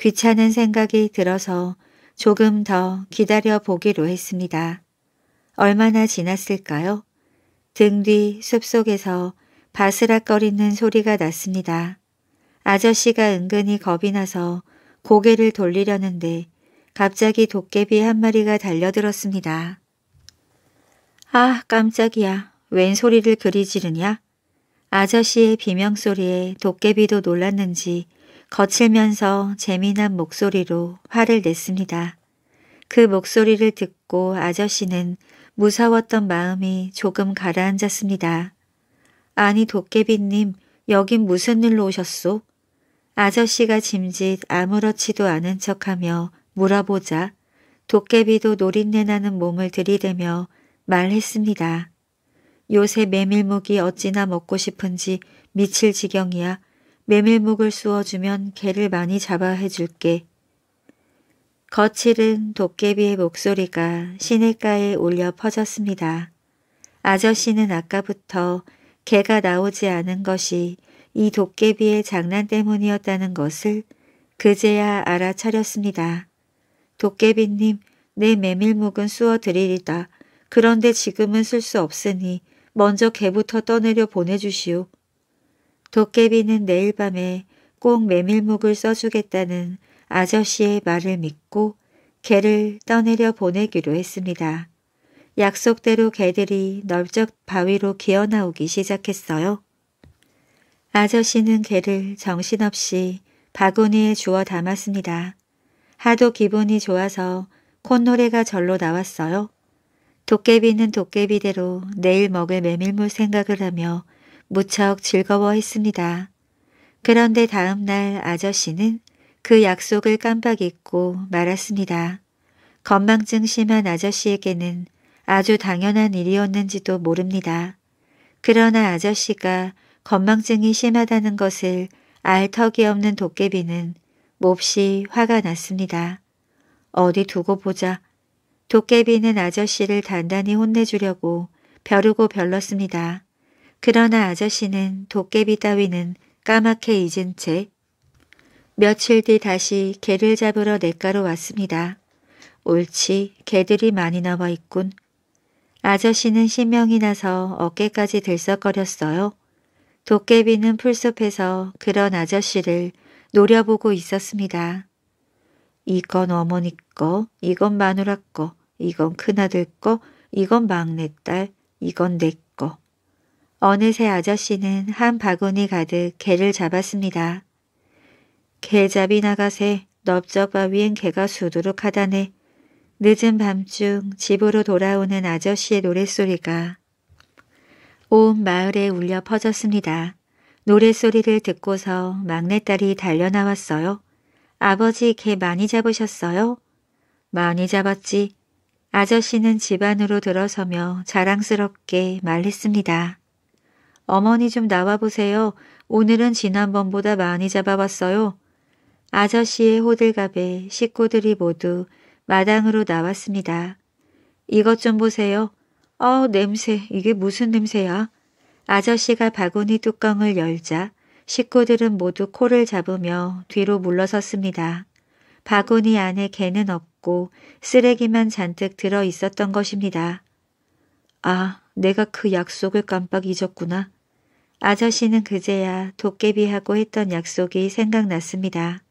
귀찮은 생각이 들어서 조금 더 기다려 보기로 했습니다. 얼마나 지났을까요? 등 뒤 숲속에서 바스락거리는 소리가 났습니다. 아저씨가 은근히 겁이 나서 고개를 돌리려는데 갑자기 도깨비 한 마리가 달려들었습니다. 아 깜짝이야. 웬 소리를 그리 지르냐? 아저씨의 비명소리에 도깨비도 놀랐는지 거칠면서 재미난 목소리로 화를 냈습니다. 그 목소리를 듣고 아저씨는 무서웠던 마음이 조금 가라앉았습니다. 아니 도깨비님 여긴 무슨 일로 오셨소? 아저씨가 짐짓 아무렇지도 않은 척하며 물어보자 도깨비도 노린내 나는 몸을 들이대며 말했습니다. 요새 메밀묵이 어찌나 먹고 싶은지 미칠 지경이야. 메밀묵을 쑤어주면 개를 많이 잡아 해줄게. 거칠은 도깨비의 목소리가 시냇가에 울려 퍼졌습니다. 아저씨는 아까부터 개가 나오지 않은 것이 이 도깨비의 장난 때문이었다는 것을 그제야 알아차렸습니다. 도깨비님, 내 메밀묵은 쑤어드리리다. 그런데 지금은 쓸 수 없으니 먼저 개부터 떠내려 보내주시오. 도깨비는 내일 밤에 꼭 메밀묵을 써주겠다는 아저씨의 말을 믿고 개를 떠내려 보내기로 했습니다. 약속대로 개들이 넓적 바위로 기어나오기 시작했어요. 아저씨는 개를 정신없이 바구니에 주워 담았습니다. 하도 기분이 좋아서 콧노래가 절로 나왔어요. 도깨비는 도깨비대로 내일 먹을 메밀물 생각을 하며 무척 즐거워했습니다. 그런데 다음 날 아저씨는 그 약속을 깜빡 잊고 말았습니다. 건망증 심한 아저씨에게는 아주 당연한 일이었는지도 모릅니다. 그러나 아저씨가 건망증이 심하다는 것을 알 턱이 없는 도깨비는 몹시 화가 났습니다. 어디 두고 보자. 도깨비는 아저씨를 단단히 혼내주려고 벼르고 별렀습니다. 그러나 아저씨는 도깨비 따위는 까맣게 잊은 채 며칠 뒤 다시 개를 잡으러 냇가로 왔습니다. 옳지 개들이 많이 나와 있군. 아저씨는 신명이 나서 어깨까지 들썩거렸어요. 도깨비는 풀숲에서 그런 아저씨를 노려보고 있었습니다. 이건 어머니 거, 이건 마누라 거, 이건 큰아들 거, 이건 막내딸, 이건 내 거. 어느새 아저씨는 한 바구니 가득 개를 잡았습니다. 개잡이 나가세 넓적 바위엔 개가 수두룩하다네. 늦은 밤중 집으로 돌아오는 아저씨의 노랫소리가 온 마을에 울려 퍼졌습니다. 노랫소리를 듣고서 막내딸이 달려나왔어요. 아버지 개 많이 잡으셨어요? 많이 잡았지. 아저씨는 집 안으로 들어서며 자랑스럽게 말했습니다. 어머니 좀 나와보세요. 오늘은 지난번보다 많이 잡아봤어요. 아저씨의 호들갑에 식구들이 모두 마당으로 나왔습니다. 이것 좀 보세요. 어 냄새 이게 무슨 냄새야? 아저씨가 바구니 뚜껑을 열자 식구들은 모두 코를 잡으며 뒤로 물러섰습니다. 바구니 안에 개는 없고 쓰레기만 잔뜩 들어 있었던 것입니다. 아, 내가 그 약속을 깜빡 잊었구나. 아저씨는 그제야 도깨비하고 했던 약속이 생각났습니다.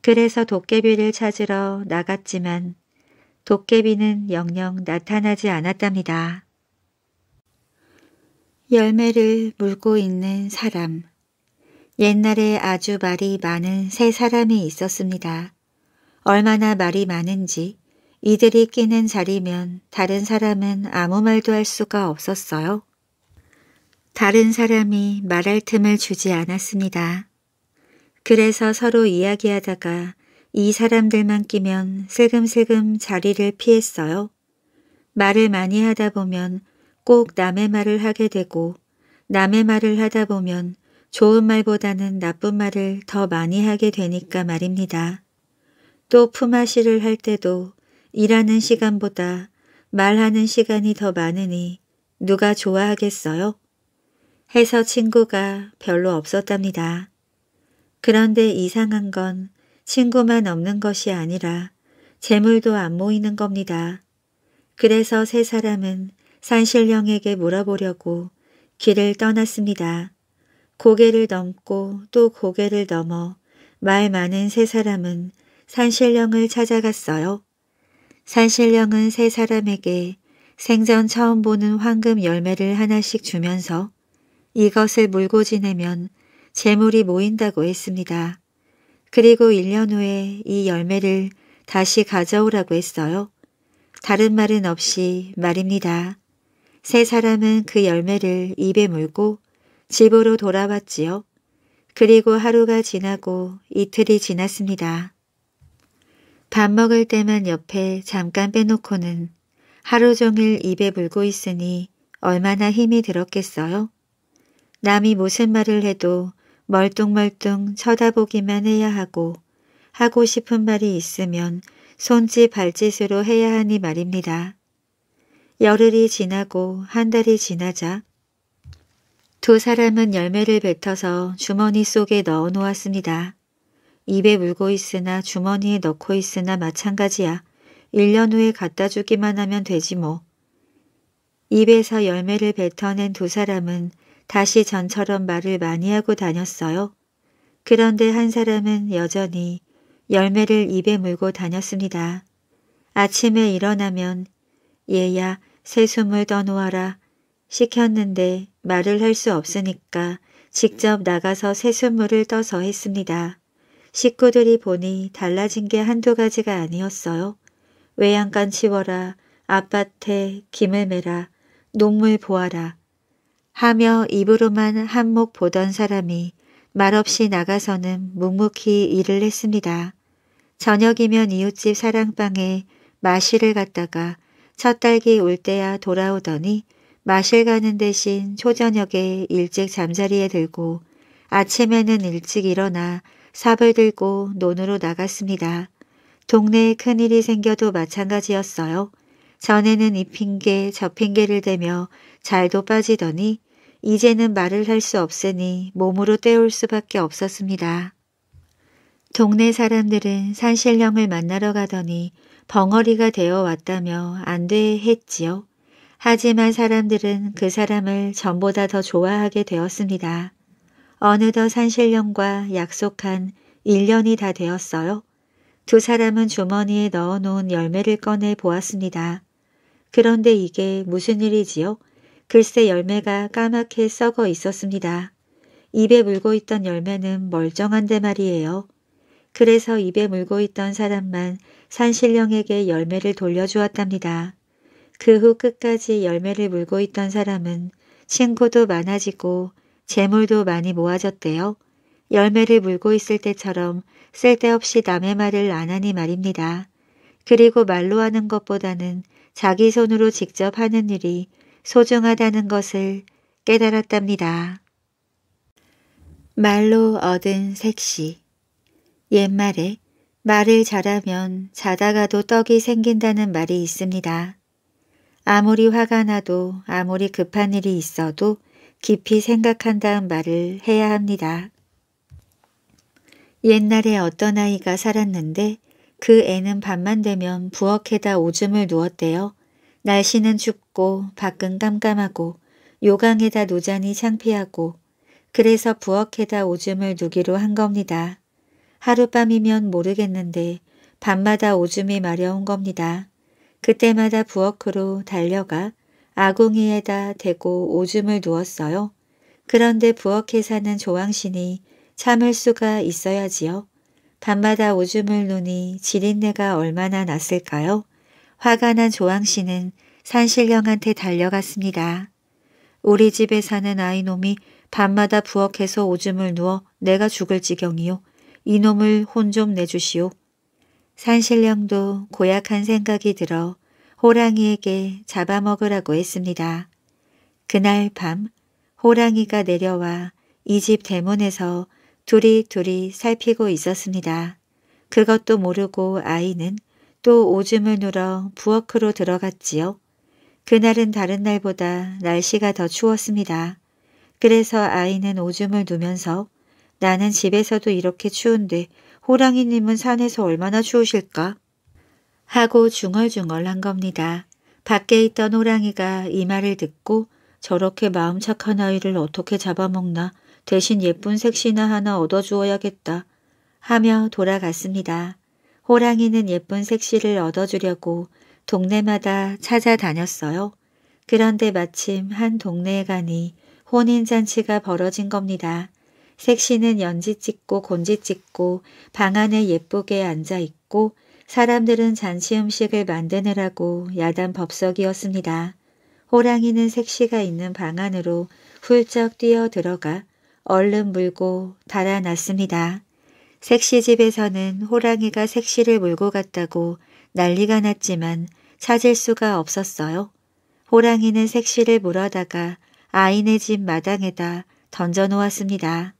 그래서 도깨비를 찾으러 나갔지만 도깨비는 영영 나타나지 않았답니다. 열매를 물고 있는 사람 옛날에 아주 말이 많은 세 사람이 있었습니다. 얼마나 말이 많은지 이들이 끼는 자리면 다른 사람은 아무 말도 할 수가 없었어요. 다른 사람이 말할 틈을 주지 않았습니다. 그래서 서로 이야기하다가 이 사람들만 끼면 슬금슬금 자리를 피했어요. 말을 많이 하다 보면 꼭 남의 말을 하게 되고 남의 말을 하다 보면 좋은 말보다는 나쁜 말을 더 많이 하게 되니까 말입니다. 또 품앗이를 할 때도 일하는 시간보다 말하는 시간이 더 많으니 누가 좋아하겠어요? 해서 친구가 별로 없었답니다. 그런데 이상한 건 친구만 없는 것이 아니라 재물도 안 모이는 겁니다. 그래서 세 사람은 산신령에게 물어보려고 길을 떠났습니다. 고개를 넘고 또 고개를 넘어 말 많은 세 사람은 산신령을 찾아갔어요. 산신령은 세 사람에게 생전 처음 보는 황금 열매를 하나씩 주면서 이것을 물고 지내면 재물이 모인다고 했습니다. 그리고 1년 후에 이 열매를 다시 가져오라고 했어요. 다른 말은 없이 말입니다. 세 사람은 그 열매를 입에 물고 집으로 돌아왔지요. 그리고 하루가 지나고 이틀이 지났습니다. 밥 먹을 때만 옆에 잠깐 빼놓고는 하루 종일 입에 물고 있으니 얼마나 힘이 들었겠어요? 남이 무슨 말을 해도 멀뚱멀뚱 쳐다보기만 해야 하고 하고 싶은 말이 있으면 손짓 발짓으로 해야 하니 말입니다. 열흘이 지나고 한 달이 지나자 두 사람은 열매를 뱉어서 주머니 속에 넣어 놓았습니다. 입에 물고 있으나 주머니에 넣고 있으나 마찬가지야. 1년 후에 갖다 주기만 하면 되지 뭐. 입에서 열매를 뱉어낸 두 사람은 다시 전처럼 말을 많이 하고 다녔어요. 그런데 한 사람은 여전히 열매를 입에 물고 다녔습니다. 아침에 일어나면 얘야 새숨을 떠놓아라 시켰는데 말을 할 수 없으니까 직접 나가서 새순물을 떠서 했습니다. 식구들이 보니 달라진 게 한두 가지가 아니었어요. 외양간 치워라, 앞밭에 김을 매라, 농물 보아라 하며 입으로만 한몫 보던 사람이 말없이 나가서는 묵묵히 일을 했습니다. 저녁이면 이웃집 사랑방에 마실을 갔다가 첫 딸기 올 때야 돌아오더니 마실 가는 대신 초저녁에 일찍 잠자리에 들고 아침에는 일찍 일어나 삽을 들고 논으로 나갔습니다. 동네에 큰일이 생겨도 마찬가지였어요. 전에는 이 핑계 저 핑계를 대며 잘도 빠지더니 이제는 말을 할 수 없으니 몸으로 때울 수밖에 없었습니다. 동네 사람들은 산신령을 만나러 가더니 벙어리가 되어 왔다며 안돼 했지요. 하지만 사람들은 그 사람을 전보다 더 좋아하게 되었습니다. 어느덧 산신령과 약속한 1년이 다 되었어요. 두 사람은 주머니에 넣어놓은 열매를 꺼내 보았습니다. 그런데 이게 무슨 일이지요? 글쎄 열매가 까맣게 썩어 있었습니다. 입에 물고 있던 열매는 멀쩡한데 말이에요. 그래서 입에 물고 있던 사람만 산신령에게 열매를 돌려주었답니다. 그 후 끝까지 열매를 물고 있던 사람은 친구도 많아지고 재물도 많이 모아졌대요. 열매를 물고 있을 때처럼 쓸데없이 남의 말을 안 하니 말입니다. 그리고 말로 하는 것보다는 자기 손으로 직접 하는 일이 소중하다는 것을 깨달았답니다. 말로 얻은 색시 옛말에 말을 잘하면 자다가도 떡이 생긴다는 말이 있습니다. 아무리 화가 나도 아무리 급한 일이 있어도 깊이 생각한 다음 말을 해야 합니다. 옛날에 어떤 아이가 살았는데 그 애는 밤만 되면 부엌에다 오줌을 누웠대요. 날씨는 춥고 밖은 깜깜하고 요강에다 노자니 창피하고 그래서 부엌에다 오줌을 누기로 한 겁니다. 하룻밤이면 모르겠는데 밤마다 오줌이 마려운 겁니다. 그때마다 부엌으로 달려가 아궁이에다 대고 오줌을 누웠어요. 그런데 부엌에 사는 조왕신이 참을 수가 있어야지요. 밤마다 오줌을 누니 지린내가 얼마나 났을까요? 화가 난 조왕씨는 산신령한테 달려갔습니다. 우리 집에 사는 아이놈이 밤마다 부엌에서 오줌을 누워 내가 죽을 지경이요. 이놈을 혼 좀 내주시오. 산신령도 고약한 생각이 들어 호랑이에게 잡아먹으라고 했습니다. 그날 밤 호랑이가 내려와 이 집 대문에서 둘이 둘이 살피고 있었습니다. 그것도 모르고 아이는 또 오줌을 누러 부엌으로 들어갔지요. 그날은 다른 날보다 날씨가 더 추웠습니다. 그래서 아이는 오줌을 누면서 나는 집에서도 이렇게 추운데 호랑이님은 산에서 얼마나 추우실까? 하고 중얼중얼 한 겁니다. 밖에 있던 호랑이가 이 말을 듣고 저렇게 마음 착한 아이를 어떻게 잡아먹나 대신 예쁜 색시나 하나 얻어주어야겠다 하며 돌아갔습니다. 호랑이는 예쁜 색시를 얻어주려고 동네마다 찾아다녔어요. 그런데 마침 한 동네에 가니 혼인잔치가 벌어진 겁니다. 색시는 연지 찍고 곤지 찍고 방 안에 예쁘게 앉아 있고 사람들은 잔치 음식을 만드느라고 야단 법석이었습니다. 호랑이는 색시가 있는 방 안으로 훌쩍 뛰어 들어가 얼른 물고 달아났습니다. 색시 집에서는 호랑이가 색시를 물고 갔다고 난리가 났지만 찾을 수가 없었어요. 호랑이는 색시를 물어다가 아이네 집 마당에다 던져놓았습니다.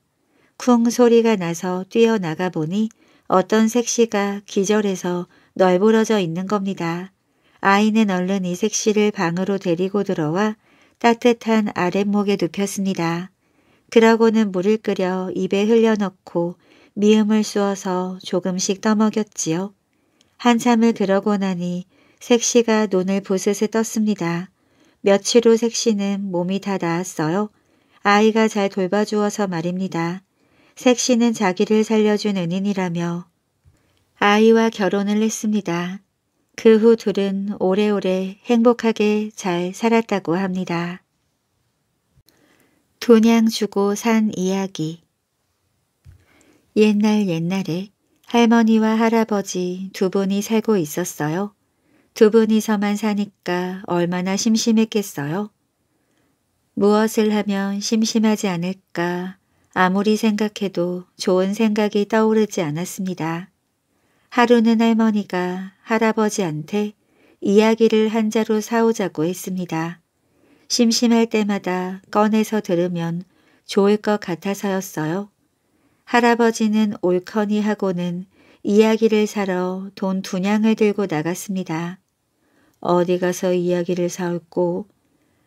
쿵 소리가 나서 뛰어나가 보니 어떤 색시가 기절해서 널브러져 있는 겁니다. 아이는 얼른 이 색시를 방으로 데리고 들어와 따뜻한 아랫목에 눕혔습니다. 그러고는 물을 끓여 입에 흘려넣고 미음을 쑤어서 조금씩 떠먹였지요. 한참을 그러고 나니 색시가 눈을 부스스 떴습니다. 며칠 후 색시는 몸이 다 나았어요. 아이가 잘 돌봐주어서 말입니다. 색시는 자기를 살려준 은인이라며 아이와 결혼을 했습니다. 그 후 둘은 오래오래 행복하게 잘 살았다고 합니다. 돈양 주고 산 이야기 옛날 옛날에 할머니와 할아버지 두 분이 살고 있었어요. 두 분이서만 사니까 얼마나 심심했겠어요. 무엇을 하면 심심하지 않을까 아무리 생각해도 좋은 생각이 떠오르지 않았습니다. 하루는 할머니가 할아버지한테 이야기를 한 자로 사오자고 했습니다. 심심할 때마다 꺼내서 들으면 좋을 것 같아서였어요. 할아버지는 옳거니 하고는 이야기를 사러 돈 두 냥을 들고 나갔습니다. 어디 가서 이야기를 사올고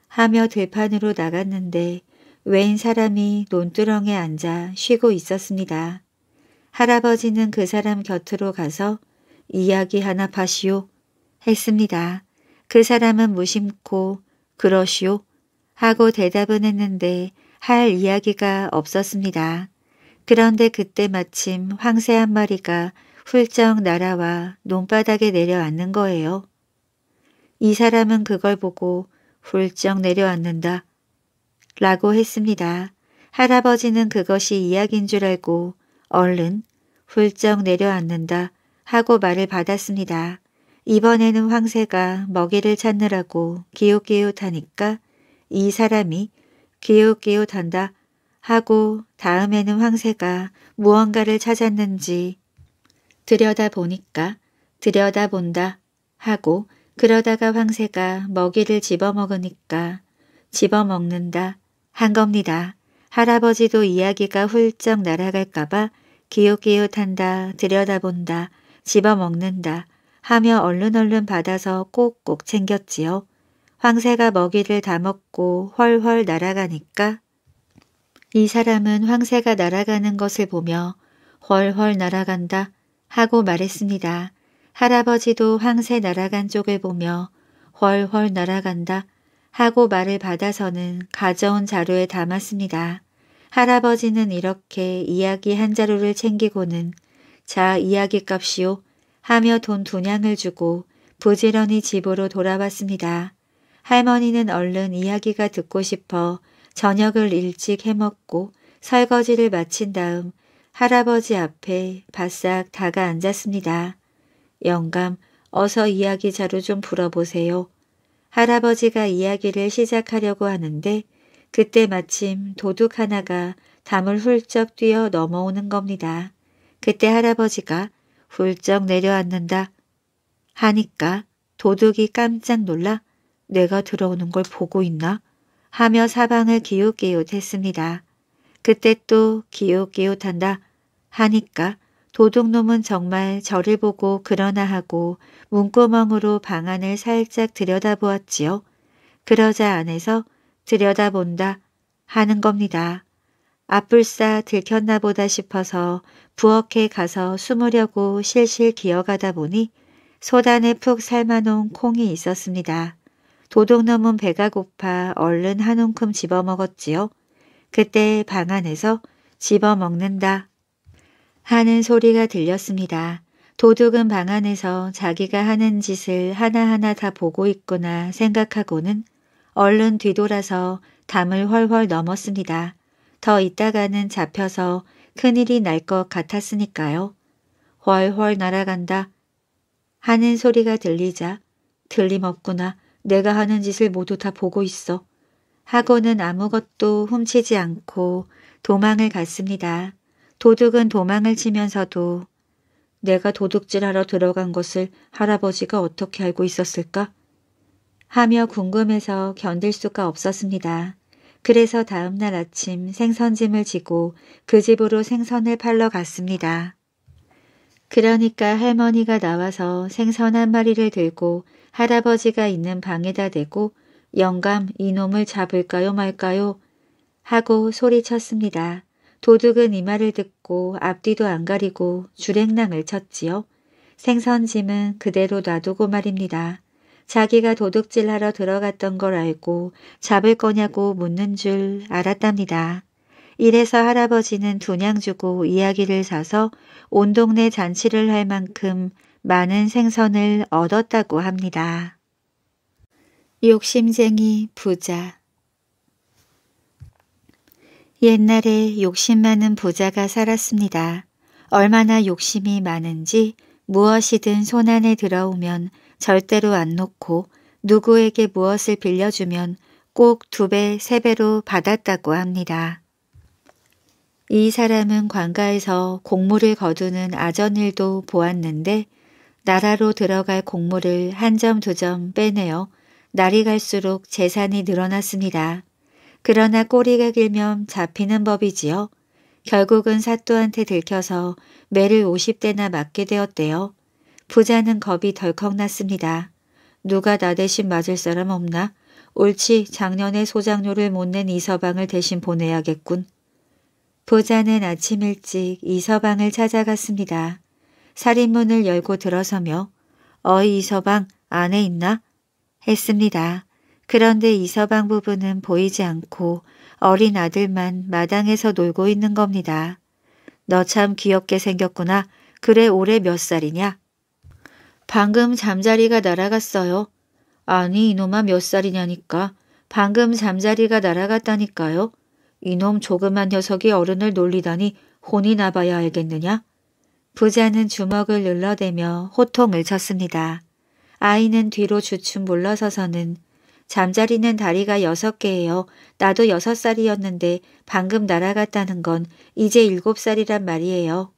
하며 들판으로 나갔는데 웬 사람이 논두렁에 앉아 쉬고 있었습니다. 할아버지는 그 사람 곁으로 가서 이야기 하나 파시오 했습니다. 그 사람은 무심코 그러시오 하고 대답은 했는데 할 이야기가 없었습니다. 그런데 그때 마침 황새 한 마리가 훌쩍 날아와 논바닥에 내려앉는 거예요. 이 사람은 그걸 보고 훌쩍 내려앉는다 라고 했습니다. 할아버지는 그것이 이야기인 줄 알고 얼른 훌쩍 내려앉는다 하고 말을 받았습니다. 이번에는 황새가 먹이를 찾느라고 기웃기웃하니까 이 사람이 기웃기웃한다 하고 다음에는 황새가 무언가를 찾았는지 들여다보니까 들여다본다 하고 그러다가 황새가 먹이를 집어먹으니까 집어먹는다 한 겁니다. 할아버지도 이야기가 훌쩍 날아갈까봐 기웃기웃한다, 들여다본다, 집어먹는다 하며 얼른 얼른 받아서 꼭꼭 챙겼지요. 황새가 먹이를 다 먹고 훨훨 날아가니까 이 사람은 황새가 날아가는 것을 보며 훨훨 날아간다 하고 말했습니다. 할아버지도 황새 날아간 쪽을 보며 훨훨 날아간다 하고 말을 받아서는 가져온 자료에 담았습니다. 할아버지는 이렇게 이야기 한 자루를 챙기고는 자 이야기 값이오 하며 돈 두 냥을 주고 부지런히 집으로 돌아왔습니다. 할머니는 얼른 이야기가 듣고 싶어 저녁을 일찍 해먹고 설거지를 마친 다음 할아버지 앞에 바싹 다가 앉았습니다. 영감, 어서 이야기 자료 좀 풀어보세요. 할아버지가 이야기를 시작하려고 하는데 그때 마침 도둑 하나가 담을 훌쩍 뛰어 넘어오는 겁니다. 그때 할아버지가 훌쩍 내려앉는다 하니까 도둑이 깜짝 놀라 내가 들어오는 걸 보고 있나 하며 사방을 기웃기웃 했습니다. 그때 또 기웃기웃한다 하니까 도둑놈은 정말 저를 보고 그러나 하고 문구멍으로 방 안을 살짝 들여다보았지요. 그러자 안에서 들여다본다 하는 겁니다. 앞불싸 들켰나 보다 싶어서 부엌에 가서 숨으려고 실실 기어가다 보니 소단에 푹 삶아놓은 콩이 있었습니다. 도둑놈은 배가 고파 얼른 한 움큼 집어먹었지요. 그때 방 안에서 집어먹는다 하는 소리가 들렸습니다. 도둑은 방 안에서 자기가 하는 짓을 하나하나 다 보고 있구나 생각하고는 얼른 뒤돌아서 담을 훨훨 넘었습니다. 더 있다가는 잡혀서 큰일이 날 것 같았으니까요. 훨훨 날아간다 하는 소리가 들리자 틀림없구나 내가 하는 짓을 모두 다 보고 있어 하고는 아무것도 훔치지 않고 도망을 갔습니다. 도둑은 도망을 치면서도 내가 도둑질하러 들어간 것을 할아버지가 어떻게 알고 있었을까? 하며 궁금해서 견딜 수가 없었습니다. 그래서 다음날 아침 생선짐을 지고 그 집으로 생선을 팔러 갔습니다. 그러니까 할머니가 나와서 생선 한 마리를 들고 할아버지가 있는 방에다 대고 영감 이놈을 잡을까요 말까요? 하고 소리쳤습니다. 도둑은 이 말을 듣고 앞뒤도 안 가리고 주랭랑을 쳤지요. 생선짐은 그대로 놔두고 말입니다. 자기가 도둑질하러 들어갔던 걸 알고 잡을 거냐고 묻는 줄 알았답니다. 이래서 할아버지는 두냥 주고 이야기를 사서 온 동네 잔치를 할 만큼 많은 생선을 얻었다고 합니다. 욕심쟁이 부자 옛날에 욕심 많은 부자가 살았습니다. 얼마나 욕심이 많은지 무엇이든 손안에 들어오면 절대로 안 놓고 누구에게 무엇을 빌려주면 꼭 두 배, 세 배로 받았다고 합니다. 이 사람은 관가에서 공물을 거두는 아전일도 보았는데 나라로 들어갈 공물을 한 점 두 점 빼내어 날이 갈수록 재산이 늘어났습니다. 그러나 꼬리가 길면 잡히는 법이지요. 결국은 사또한테 들켜서 매를 50대나 맞게 되었대요. 부자는 겁이 덜컥 났습니다. 누가 나 대신 맞을 사람 없나? 옳지 작년에 소장료를 못 낸 이서방을 대신 보내야겠군. 부자는 아침 일찍 이서방을 찾아갔습니다. 살인문을 열고 들어서며 어이 이서방 안에 있나? 했습니다. 그런데 이서방 부부는 보이지 않고 어린 아들만 마당에서 놀고 있는 겁니다. 너 참 귀엽게 생겼구나. 그래 올해 몇 살이냐? 방금 잠자리가 날아갔어요. 아니 이놈아 몇 살이냐니까. 방금 잠자리가 날아갔다니까요. 이놈 조그만 녀석이 어른을 놀리다니 혼이 나봐야 알겠느냐? 부자는 주먹을 눌러대며 호통을 쳤습니다. 아이는 뒤로 주춤 물러서서는 잠자리는 다리가 여섯 개예요. 나도 여섯 살이었는데 방금 날아갔다는 건 이제 일곱 살이란 말이에요.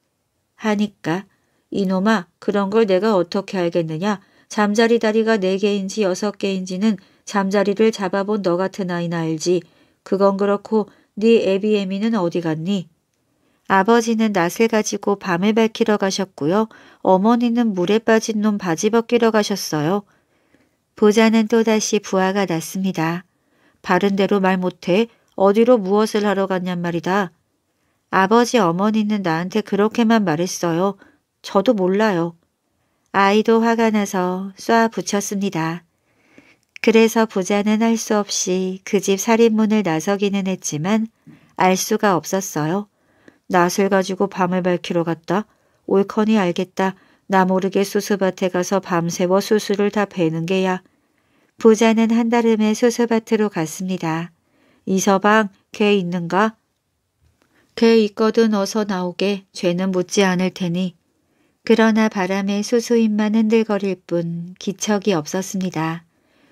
하니까 이놈아 그런 걸 내가 어떻게 알겠느냐. 잠자리 다리가 네 개인지 여섯 개인지는 잠자리를 잡아본 너 같은 아이나 알지. 그건 그렇고 네 애비애미는 어디 갔니? 아버지는 낫을 가지고 밤을 밝히러 가셨고요. 어머니는 물에 빠진 놈 바지 벗기러 가셨어요. 부자는 또다시 부하가 났습니다. 바른대로 말 못해 어디로 무엇을 하러 갔냔 말이다. 아버지 어머니는 나한테 그렇게만 말했어요. 저도 몰라요. 아이도 화가 나서 쏴 붙였습니다. 그래서 부자는 할 수 없이 그 집 살인문을 나서기는 했지만 알 수가 없었어요. 낫을 가지고 밤을 밝히러 갔다. 옳거니 알겠다. 나 모르게 수수밭에 가서 밤새워 수수를 다 베는 게야. 부자는 한달음에 수수밭으로 갔습니다. 이서방, 걔 있는가? 걔 있거든 어서 나오게 죄는 묻지 않을 테니. 그러나 바람에 수수잎만 흔들거릴 뿐 기척이 없었습니다.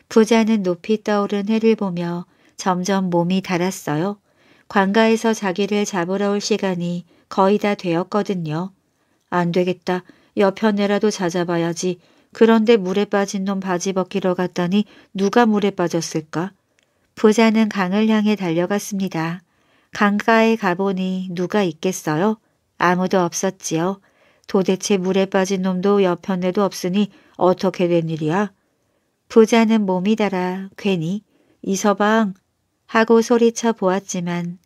부자는 높이 떠오른 해를 보며 점점 몸이 달았어요. 관가에서 자기를 잡으러 올 시간이 거의 다 되었거든요. 안 되겠다. 여편에라도 찾아봐야지. 그런데 물에 빠진 놈 바지 벗기러 갔더니 누가 물에 빠졌을까? 부자는 강을 향해 달려갔습니다. 강가에 가보니 누가 있겠어요? 아무도 없었지요. 도대체 물에 빠진 놈도 옆편에도 없으니 어떻게 된 일이야? 부자는 몸이 달아 괜히 이서방 하고 소리쳐 보았지만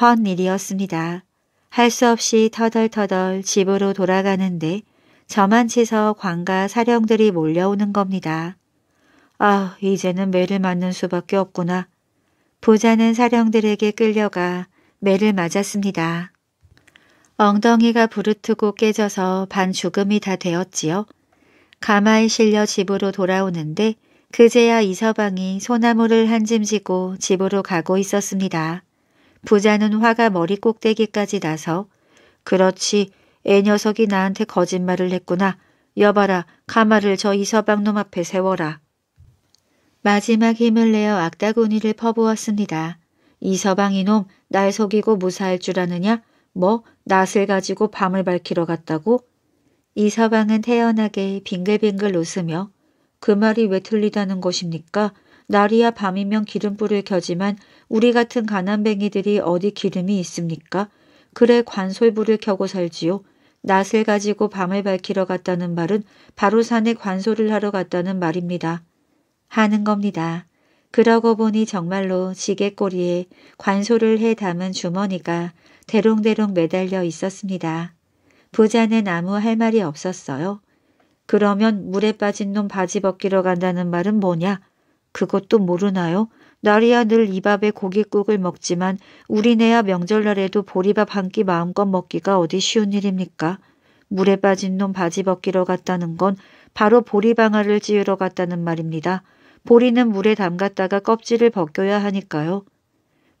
헛 일이었습니다. 할 수 없이 터덜터덜 집으로 돌아가는데 저만 치서 관가 사령들이 몰려오는 겁니다. 아, 이제는 매를 맞는 수밖에 없구나. 부자는 사령들에게 끌려가 매를 맞았습니다. 엉덩이가 부르트고 깨져서 반 죽음이 다 되었지요. 가마에 실려 집으로 돌아오는데 그제야 이서방이 소나무를 한 짐 지고 집으로 가고 있었습니다. 부자는 화가 머리 꼭대기까지 나서 그렇지 애 녀석이 나한테 거짓말을 했구나. 여봐라 가마를 저 이서방놈 앞에 세워라. 마지막 힘을 내어 악다구니를 퍼부었습니다. 이서방 이놈 날 속이고 무사할 줄 아느냐? 뭐 낫을 가지고 밤을 밝히러 갔다고? 이서방은 태연하게 빙글빙글 웃으며 그 말이 왜 틀리다는 것입니까? 날이야 밤이면 기름 불을 켜지만 우리 같은 가난뱅이들이 어디 기름이 있습니까? 그래 관솔불을 켜고 살지요. 낫을 가지고 밤을 밝히러 갔다는 말은 바로 산에 관솔을 하러 갔다는 말입니다. 하는 겁니다. 그러고 보니 정말로 지게꼬리에 관솔을 해 담은 주머니가 대롱대롱 매달려 있었습니다. 부자는 아무 할 말이 없었어요. 그러면 물에 빠진 놈 바지 벗기러 간다는 말은 뭐냐? 그것도 모르나요? 나리야 늘 이 밥에 고깃국을 먹지만 우리네야 명절날에도 보리밥 한 끼 마음껏 먹기가 어디 쉬운 일입니까? 물에 빠진 놈 바지 벗기러 갔다는 건 바로 보리방아를 찌우러 갔다는 말입니다. 보리는 물에 담갔다가 껍질을 벗겨야 하니까요.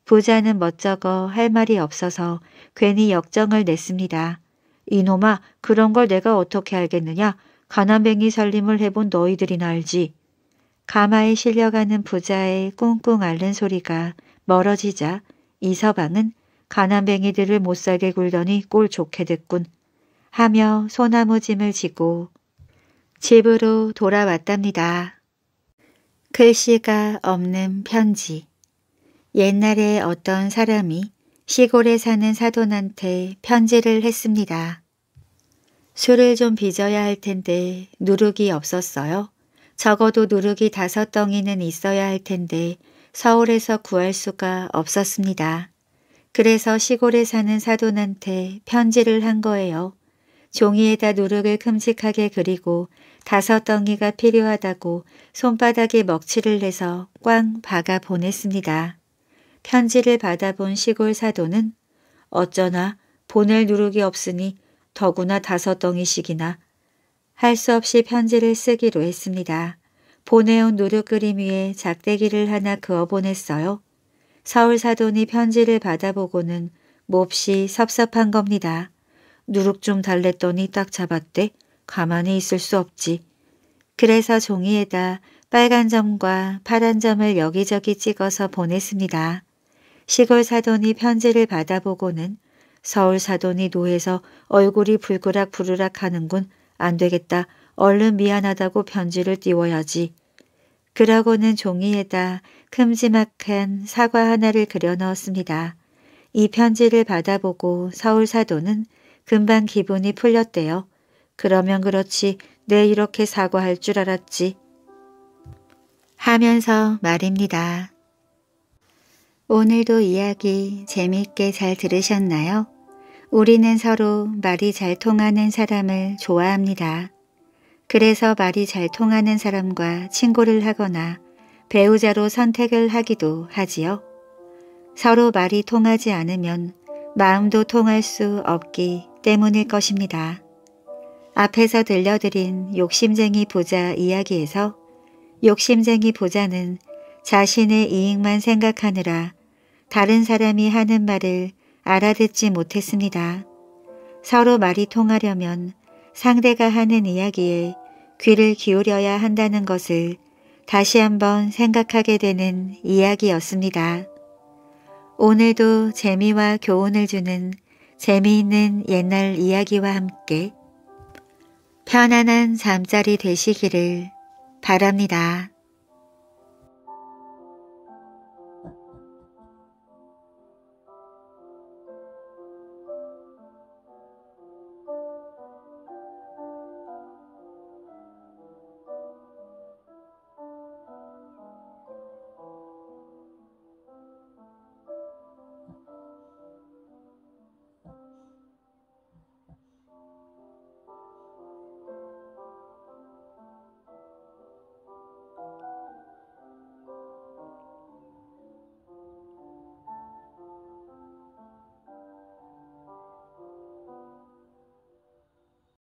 부자는 멋쩍어 할 말이 없어서 괜히 역정을 냈습니다. 이놈아 그런 걸 내가 어떻게 알겠느냐. 가난뱅이 살림을 해본 너희들이나 알지. 가마에 실려가는 부자의 꿍꿍 앓는 소리가 멀어지자 이서방은 가난뱅이들을 못살게 굴더니 꼴 좋게 됐군 하며 소나무 짐을 지고 집으로 돌아왔답니다. 글씨가 없는 편지 옛날에 어떤 사람이 시골에 사는 사돈한테 편지를 했습니다. 술을 좀 빚어야 할 텐데 누룩이 없었어요. 적어도 누룩이 다섯 덩이는 있어야 할 텐데 서울에서 구할 수가 없었습니다. 그래서 시골에 사는 사돈한테 편지를 한 거예요. 종이에다 누룩을 큼직하게 그리고 다섯 덩이가 필요하다고 손바닥에 먹칠을 해서 꽝 박아 보냈습니다. 편지를 받아본 시골 사돈은 어쩌나 보낼 누룩이 없으니 더구나 다섯 덩이씩이나 할 수 없이 편지를 쓰기로 했습니다. 보내온 누룩 그림 위에 작대기를 하나 그어 보냈어요. 서울 사돈이 편지를 받아보고는 몹시 섭섭한 겁니다. 누룩 좀 달랬더니 딱 잡았대. 가만히 있을 수 없지. 그래서 종이에다 빨간 점과 파란 점을 여기저기 찍어서 보냈습니다. 시골 사돈이 편지를 받아보고는 서울 사돈이 노해서 얼굴이 불그락 부르락 하는군 안 되겠다. 얼른 미안하다고 편지를 띄워야지. 그러고는 종이에다 큼지막한 사과 하나를 그려 넣었습니다. 이 편지를 받아보고 서울 사도는 금방 기분이 풀렸대요. 그러면 그렇지 내 이렇게 사과할 줄 알았지. 하면서 말입니다. 오늘도 이야기 재미있게 잘 들으셨나요? 우리는 서로 말이 잘 통하는 사람을 좋아합니다. 그래서 말이 잘 통하는 사람과 친구를 하거나 배우자로 선택을 하기도 하지요. 서로 말이 통하지 않으면 마음도 통할 수 없기 때문일 것입니다. 앞에서 들려드린 욕심쟁이 부자 이야기에서 욕심쟁이 부자는 자신의 이익만 생각하느라 다른 사람이 하는 말을 알아듣지 못했습니다. 서로 말이 통하려면 상대가 하는 이야기에 귀를 기울여야 한다는 것을 다시 한번 생각하게 되는 이야기였습니다. 오늘도 재미와 교훈을 주는 재미있는 옛날 이야기와 함께 편안한 잠자리 되시기를 바랍니다.